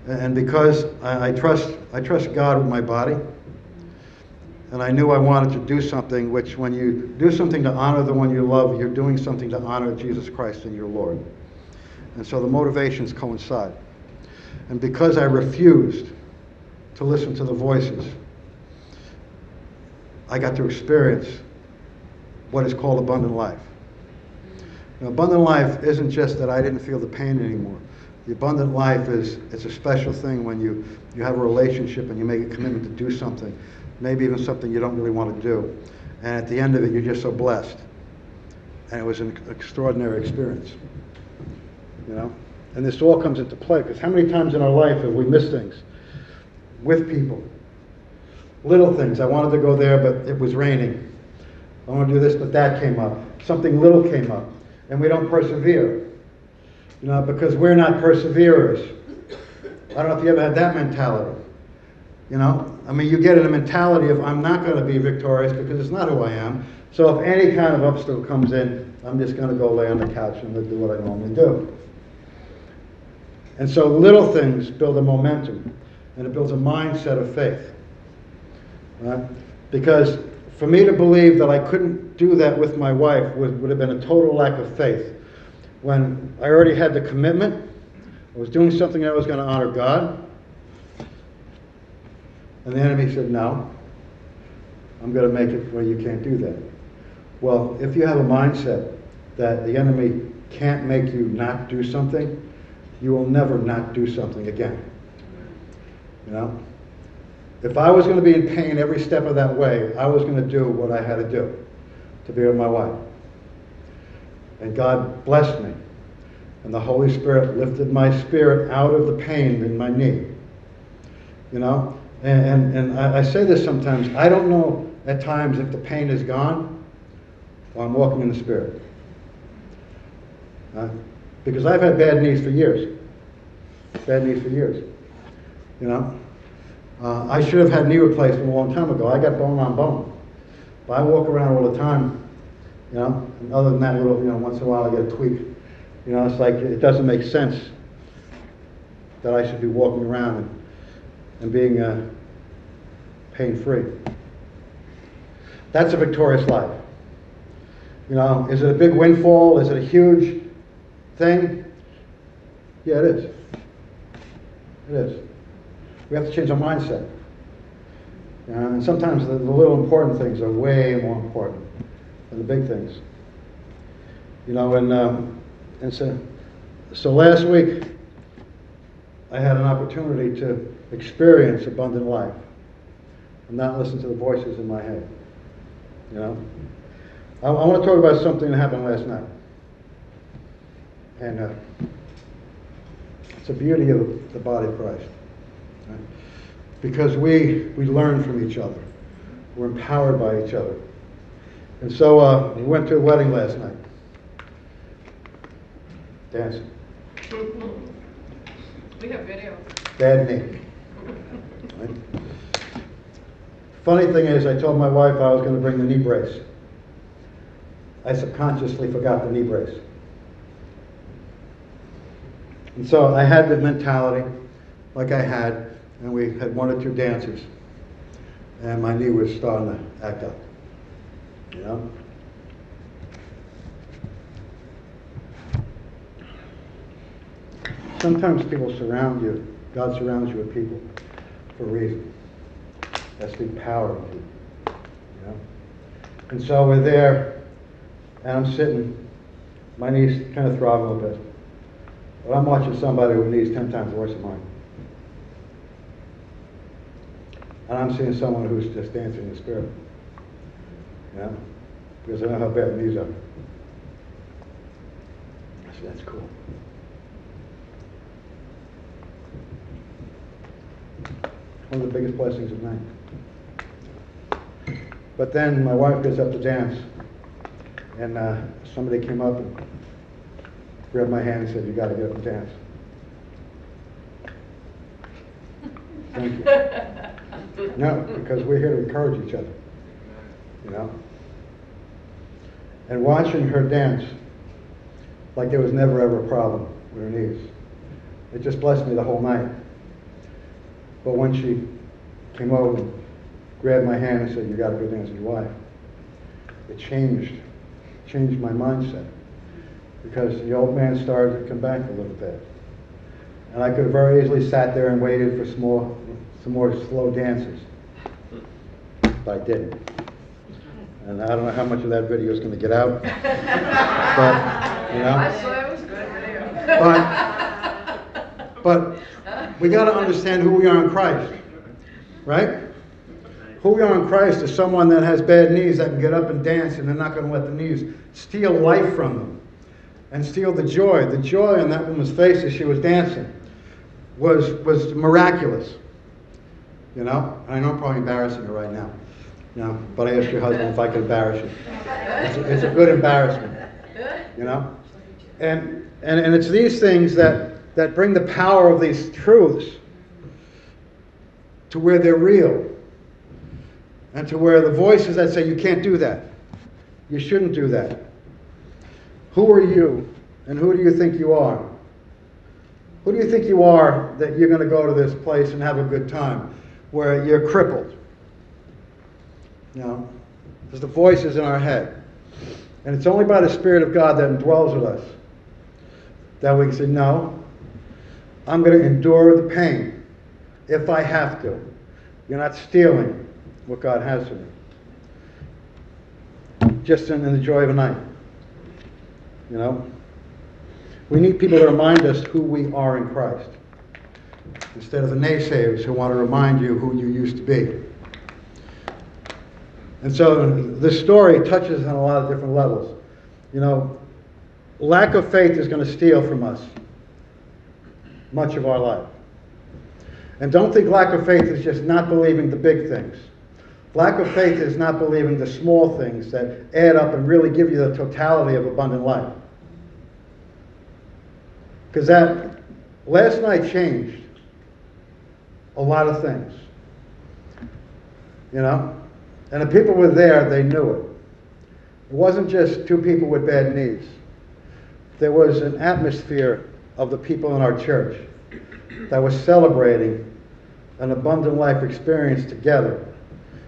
And because I, I, trust, I trust God with my body, and I knew I wanted to do something which, when you do something to honor the one you love, you're doing something to honor Jesus Christ and your Lord. And so the motivations coincide. And because I refused to listen to the voices, I got to experience what is called abundant life. Now, abundant life isn't just that I didn't feel the pain anymore. The abundant life is it's a special thing when you, you have a relationship and you make a commitment to do something, maybe even something you don't really want to do. And at the end of it, you're just so blessed. And it was an extraordinary experience. You know? And this all comes into play because how many times in our life have we missed things with people? Little things. I wanted to go there, but it was raining. I want to do this, but that came up. Something little came up. And we don't persevere. You know, because we're not perseverers. I don't know if you ever had that mentality. You know, I mean, you get in a mentality of I'm not going to be victorious because it's not who I am. So if any kind of obstacle comes in, I'm just going to go lay on the couch and do what I normally do. And so little things build a momentum, and it builds a mindset of faith. Right? Because for me to believe that I couldn't do that with my wife would, would have been a total lack of faith when I already had the commitment, I was doing something that I was going to honor God, and the enemy said, No, I'm going to make it where you can't do that. Well, if you have a mindset that the enemy can't make you not do something, you will never not do something again. You know? If I was going to be in pain every step of that way, I was going to do what I had to do to be with my wife. And God blessed me. And the Holy Spirit lifted my spirit out of the pain in my knee. You know? And, and, and I, I, say this sometimes. I don't know at times if the pain is gone or I'm walking in the Spirit. Uh, because I've had bad knees for years. Bad knees for years. You know? Uh, I should have had knee replacement a long time ago. I got bone on bone. But I walk around all the time you know, and other than that, little, you know, once in a while I get a tweak. You know, it's like it doesn't make sense that I should be walking around and, and being uh, pain free. That's a victorious life. You know, is it a big windfall? Is it a huge thing? Yeah, it is. It is. We have to change our mindset. And sometimes the, the little important things are way more important than the big things. You know, and, um, and so, so last week, I had an opportunity to experience abundant life and not listen to the voices in my head. You know? I, I want to talk about something that happened last night. And uh, it's the beauty of the body of Christ. Because we, we learn from each other. We're empowered by each other. And so uh, we went to a wedding last night. Dancing. We have video. Bad knee. Right? Funny thing is, I told my wife I was going to bring the knee brace. I subconsciously forgot the knee brace. And so I had the mentality like I had, and we had one or two dances, and my knee was starting to act up. You know? Sometimes people surround you. God surrounds you with people for a reason. That's the power of you. Know? And so we're there, and I'm sitting My knees kind of throb a little bit. But I'm watching somebody with knees 10 times worse than mine. And I'm seeing someone who's just dancing in the spirit. Know? Because I know how bad knees are. I said, that's cool. One of the biggest blessings of night. But then my wife gets up to dance, and uh, somebody came up and grabbed my hand and said, "You got to get up and dance." Thank you. No, because we're here to encourage each other, you know. And watching her dance, like there was never ever a problem with her knees, it just blessed me the whole night. But when she came over and grabbed my hand and said, "You got to go dance with your wife," it changed, changed my mindset because the old man started to come back a little bit, and I could have very easily sat there and waited for some more, some more slow dances, but I didn't. And I don't know how much of that video is going to get out, but you know. I saw it was a good video. But, but we got to understand who we are in Christ, right? Who we are in Christ is someone that has bad knees that can get up and dance, and they're not going to let the knees steal life from them and steal the joy. The joy on that woman's face as she was dancing was was miraculous. You know, and I know I'm probably embarrassing her right now. You know, but I asked your husband if I could embarrass you. It's a, it's a good embarrassment. You know, and and and it's these things that that bring the power of these truths to where they're real and to where the voices that say you can't do that, you shouldn't do that. Who are you and who do you think you are? Who do you think you are that you're going to go to this place and have a good time where you're crippled? You know, there's the voices in our head. And it's only by the Spirit of God that indwells with us that we can say, No, I'm going to endure the pain if I have to. You're not stealing what God has for me. Just in, the joy of a night. You know? We need people to remind us who we are in Christ. Instead of the naysayers who want to remind you who you used to be. And so this story touches on a lot of different levels. You know, lack of faith is going to steal from us much of our life. And don't think lack of faith is just not believing the big things. Lack of faith is not believing the small things that add up and really give you the totality of abundant life. Because that last night changed a lot of things. You know? And the people were there, they knew it. It wasn't just two people with bad knees. There was an atmosphere of the people in our church that was celebrating an abundant life experience together.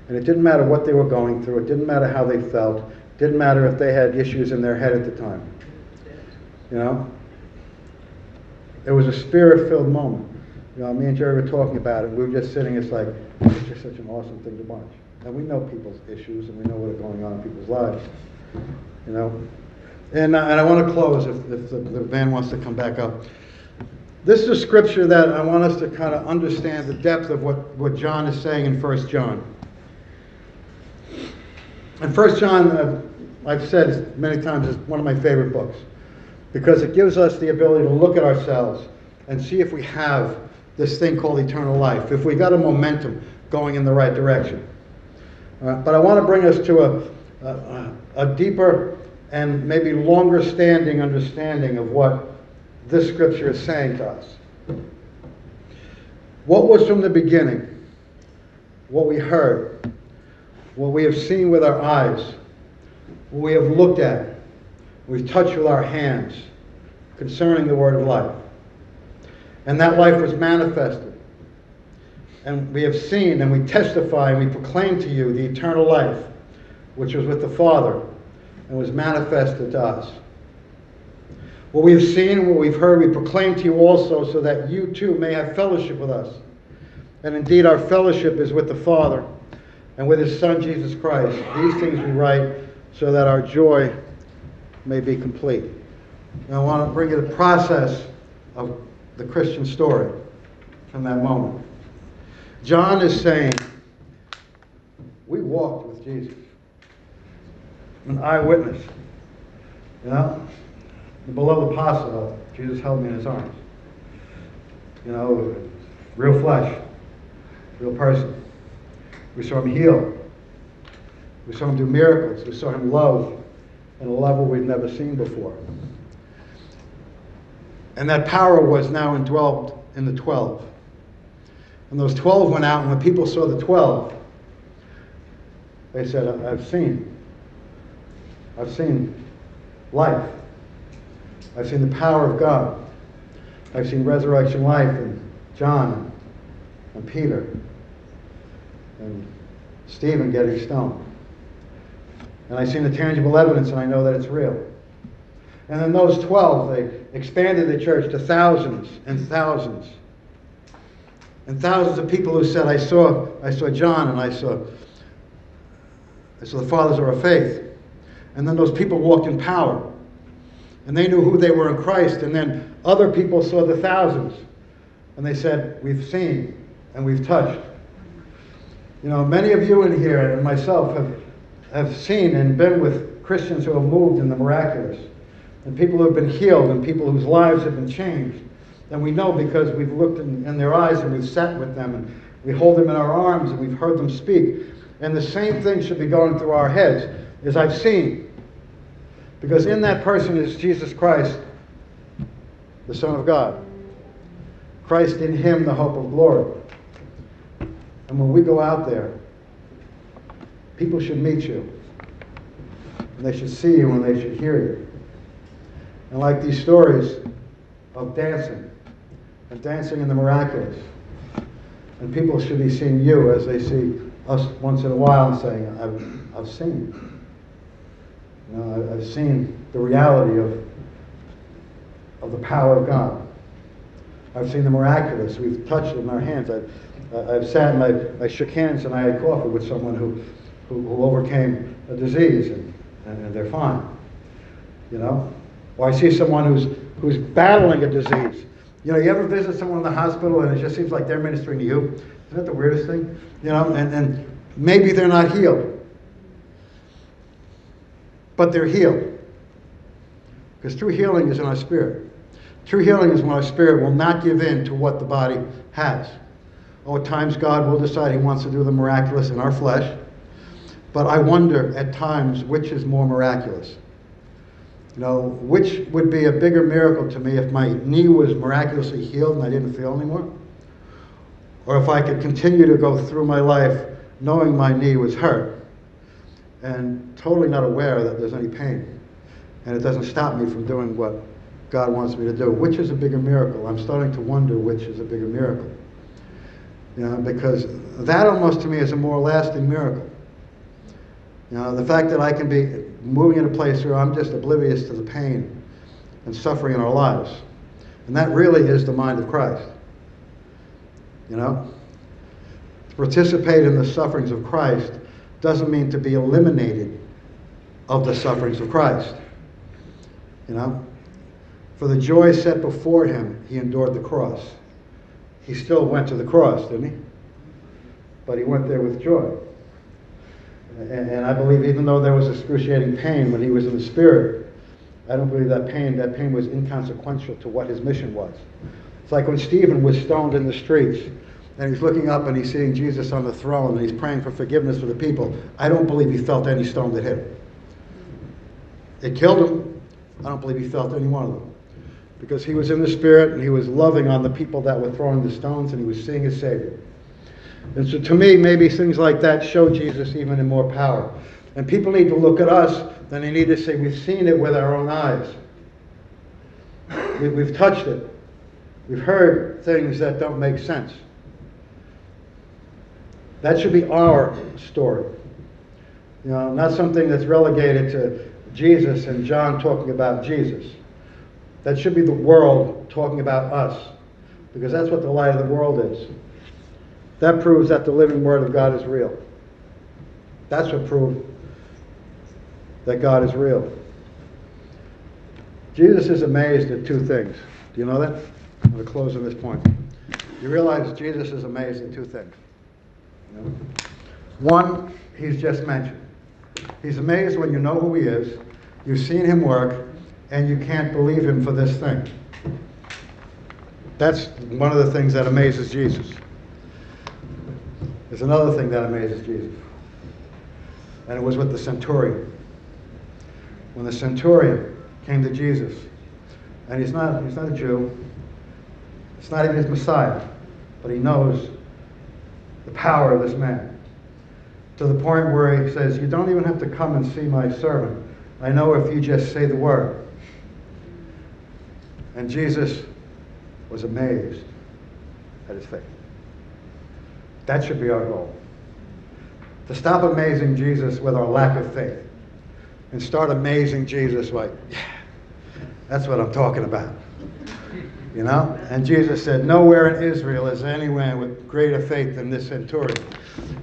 And it didn't matter what they were going through, it didn't matter how they felt, it didn't matter if they had issues in their head at the time. You know? It was a spirit filled moment. You know, me and Jerry were talking about it. We were just sitting, it's like, it's just such an awesome thing to watch. And we know people's issues and we know what are going on in people's lives. You know? And, uh, and I want to close if, if the, the band wants to come back up. This is a scripture that I want us to kind of understand the depth of what, what John is saying in 1 John. And 1 John, uh, I've said many times, is one of my favorite books because it gives us the ability to look at ourselves and see if we have this thing called eternal life, if we've got a momentum going in the right direction. Uh, but I want to bring us to a, a, a deeper and maybe longer standing understanding of what this scripture is saying to us. What was from the beginning, what we heard, what we have seen with our eyes, what we have looked at, we've touched with our hands concerning the word of life. And that life was manifested. And we have seen and we testify and we proclaim to you the eternal life, which was with the Father and was manifested to us. What we have seen and what we've heard, we proclaim to you also, so that you too may have fellowship with us. And indeed, our fellowship is with the Father and with His Son, Jesus Christ. These things we write so that our joy may be complete. And I want to bring you the process of the Christian story from that moment. John is saying, We walked with Jesus. An eyewitness. You know? The beloved apostle, Jesus held me in his arms. You know, real flesh, real person. We saw him heal. We saw him do miracles. We saw him love at a level we've never seen before. And that power was now indwelt in the 12. And those 12 went out, and when people saw the 12, they said, I've seen. I've seen life. I've seen the power of God. I've seen resurrection life in John and Peter and Stephen getting stoned. And I've seen the tangible evidence, and I know that it's real. And then those 12, they expanded the church to thousands and thousands. And thousands of people who said, I saw, I saw John and I saw, I saw the fathers of our faith. And then those people walked in power. And they knew who they were in Christ. And then other people saw the thousands. And they said, We've seen and we've touched. You know, many of you in here and myself have, have seen and been with Christians who have moved in the miraculous and people who have been healed and people whose lives have been changed. And we know because we've looked in, in, their eyes and we've sat with them and we hold them in our arms and we've heard them speak. And the same thing should be going through our heads as I've seen. Because in that person is Jesus Christ, the Son of God. Christ in him, the hope of glory. And when we go out there, people should meet you. And they should see you and they should hear you. And like these stories of dancing, and dancing in the miraculous. And people should be seeing you as they see us once in a while and saying, I've, I've seen. You know, I've seen the reality of, of the power of God. I've seen the miraculous. We've touched it in our hands. I've, I've sat and I, I shook hands and I had coffee with someone who, who, who overcame a disease and, and, and they're fine. You know? Or I see someone who's, who's battling a disease. You know, you ever visit someone in the hospital and it just seems like they're ministering to you? Isn't that the weirdest thing? You know, and, and maybe they're not healed. But they're healed. Because true healing is in our spirit. True healing is when our spirit will not give in to what the body has. Oh, at times God will decide He wants to do the miraculous in our flesh. But I wonder at times which is more miraculous you know, which would be a bigger miracle to me if my knee was miraculously healed and I didn't feel anymore? Or if I could continue to go through my life knowing my knee was hurt and totally not aware that there's any pain. And it doesn't stop me from doing what God wants me to do. Which is a bigger miracle? I'm starting to wonder which is a bigger miracle. You know, because that almost to me is a more lasting miracle. You know, the fact that I can be moving in a place where I'm just oblivious to the pain and suffering in our lives. And that really is the mind of Christ. You know? To participate in the sufferings of Christ doesn't mean to be eliminated of the sufferings of Christ. You know? For the joy set before him, he endured the cross. He still went to the cross, didn't he? But he went there with joy. And, and I believe even though there was excruciating pain when he was in the spirit, I don't believe that pain, that pain was inconsequential to what his mission was. It's like when Stephen was stoned in the streets and he's looking up and he's seeing Jesus on the throne and he's praying for forgiveness for the people. I don't believe he felt any stone that hit him. It killed him. I don't believe he felt any one of them. Because he was in the Spirit and he was loving on the people that were throwing the stones and he was seeing his Savior. And so to me, maybe things like that show Jesus even in more power. And people need to look at us, and they need to say, we've seen it with our own eyes. We, have touched it. We've heard things that don't make sense. That should be our story. You know, not something that's relegated to Jesus and John talking about Jesus. That should be the world talking about us. Because that's what the light of the world is. That proves that the living Word of God is real. That's what proves that God is real. Jesus is amazed at two things. Do you know that? I'm going to close on this point. You realize Jesus is amazed at two things. One, he's just mentioned. He's amazed when you know who he is, you've seen him work, and you can't believe him for this thing. That's one of the things that amazes Jesus. There's another thing that amazes Jesus. And it was with the centurion. When the centurion came to Jesus, and he's not, he's not a Jew, it's not even his Messiah, but he knows the power of this man. To the point where he says, You don't even have to come and see my servant. I know if you just say the word. And Jesus was amazed at his faith. That should be our goal. To stop amazing Jesus with our lack of faith and start amazing Jesus like, yeah, that's what I'm talking about. You know? And Jesus said, Nowhere in Israel is anyone with greater faith than this centurion.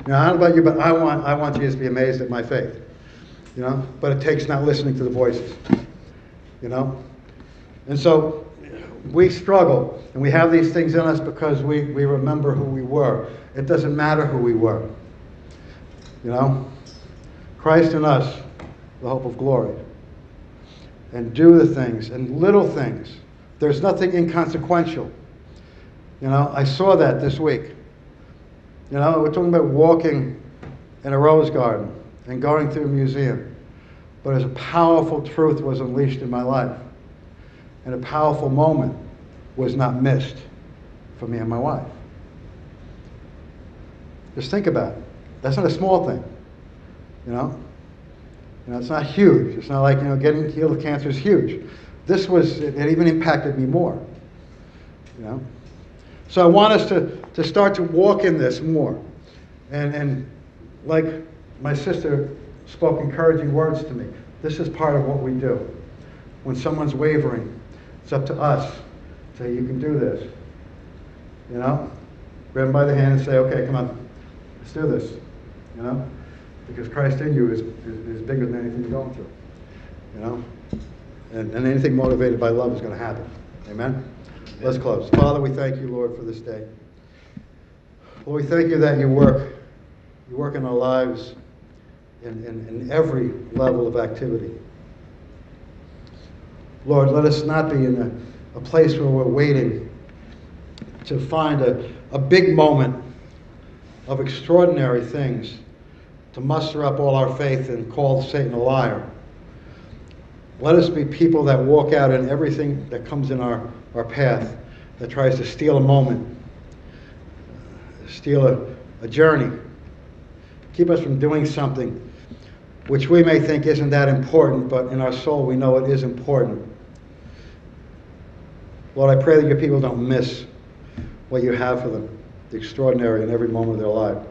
Know, I don't know about you, but I want, I want Jesus to be amazed at my faith. You know? But it takes not listening to the voices. You know? And so we struggle and we have these things in us because we, we remember who we were. It doesn't matter who we were. You know? Christ in us, the hope of glory. And do the things and little things. There's nothing inconsequential. You know, I saw that this week. You know, we're talking about walking in a rose garden and going through a museum. But as a powerful truth was unleashed in my life, and a powerful moment was not missed for me and my wife. Just think about it. That's not a small thing. You know? You know, it's not huge. It's not like, you know, getting healed of cancer is huge. This was, it, even impacted me more. You know? So I want us to, to start to walk in this more. And, and like my sister spoke encouraging words to me, this is part of what we do. When someone's wavering, it's up to us. to Say, you can do this. You know? Grab them by the hand and say, okay, come on, let's do this. You know? Because Christ in you is, is, is bigger than anything you're going through. You know? And, and anything motivated by love is going to happen. Amen? Let's close. Father, we thank you, Lord, for this day. Lord, we thank you that you work. You work in our lives in, in, in every level of activity. Lord, let us not be in a, a place where we're waiting to find a, a big moment of extraordinary things to muster up all our faith and call Satan a liar. Let us be people that walk out in everything that comes in our, our path that tries to steal a moment, steal a, a journey, keep us from doing something which we may think isn't that important, but in our soul we know it is important. Lord, I pray that your people don't miss what you have for them, the extraordinary in every moment of their life.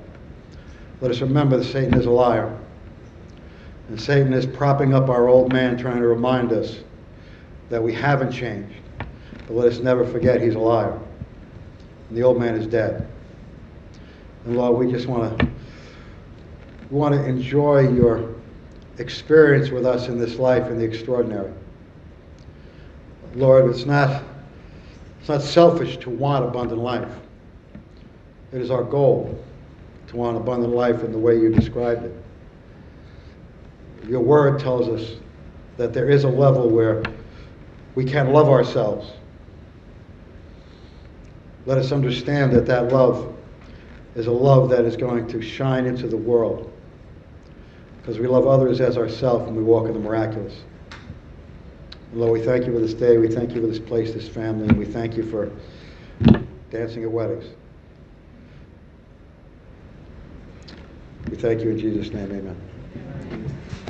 Let us remember that Satan is a liar. And Satan is propping up our old man, trying to remind us that we haven't changed. But let us never forget he's a liar. And the old man is dead. And Lord, we just want to we want to enjoy your experience with us in this life in the extraordinary. Lord, it's not it's not selfish to want abundant life. It is our goal to want abundant life in the way you described it. Your word tells us that there is a level where we can love ourselves. Let us understand that that love is a love that is going to shine into the world because we love others as ourselves and we walk in the miraculous. And Lord, we thank you for this day. We thank you for this place, this family, and we thank you for dancing at weddings. We thank you in Jesus' name, amen.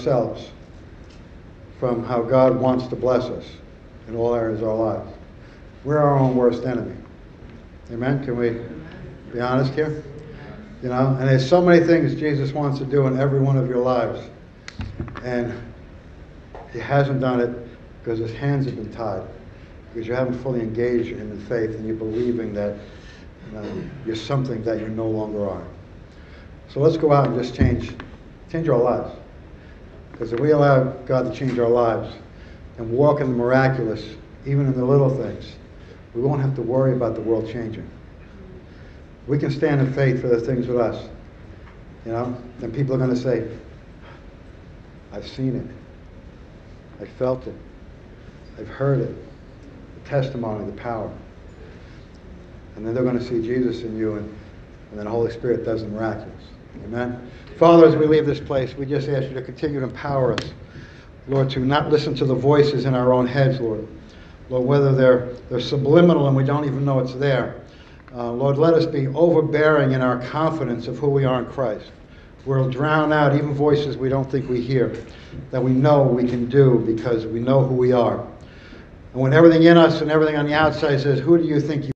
Ourselves from how God wants to bless us in all areas of our lives. We're our own worst enemy. Amen? Can we be honest here? You know, and there's so many things Jesus wants to do in every one of your lives. And he hasn't done it because his hands have been tied. Because you haven't fully engaged in the faith and you're believing that you know, you're something that you no longer are. So let's go out and just change, change our lives. Because if we allow God to change our lives and walk in the miraculous, even in the little things, we won't have to worry about the world changing. We can stand in faith for the things with us. You know? And people are going to say, I've seen it. I felt it. I've heard it. The testimony, the power. And then they're going to see Jesus in you, and, and then the Holy Spirit does the miraculous. Amen. Father, as we leave this place, we just ask you to continue to empower us, Lord, to not listen to the voices in our own heads, Lord. Lord, whether they're, they're subliminal and we don't even know it's there. Uh, Lord, let us be overbearing in our confidence of who we are in Christ. We'll drown out even voices we don't think we hear, that we know we can do because we know who we are. And when everything in us and everything on the outside says, Who do you think you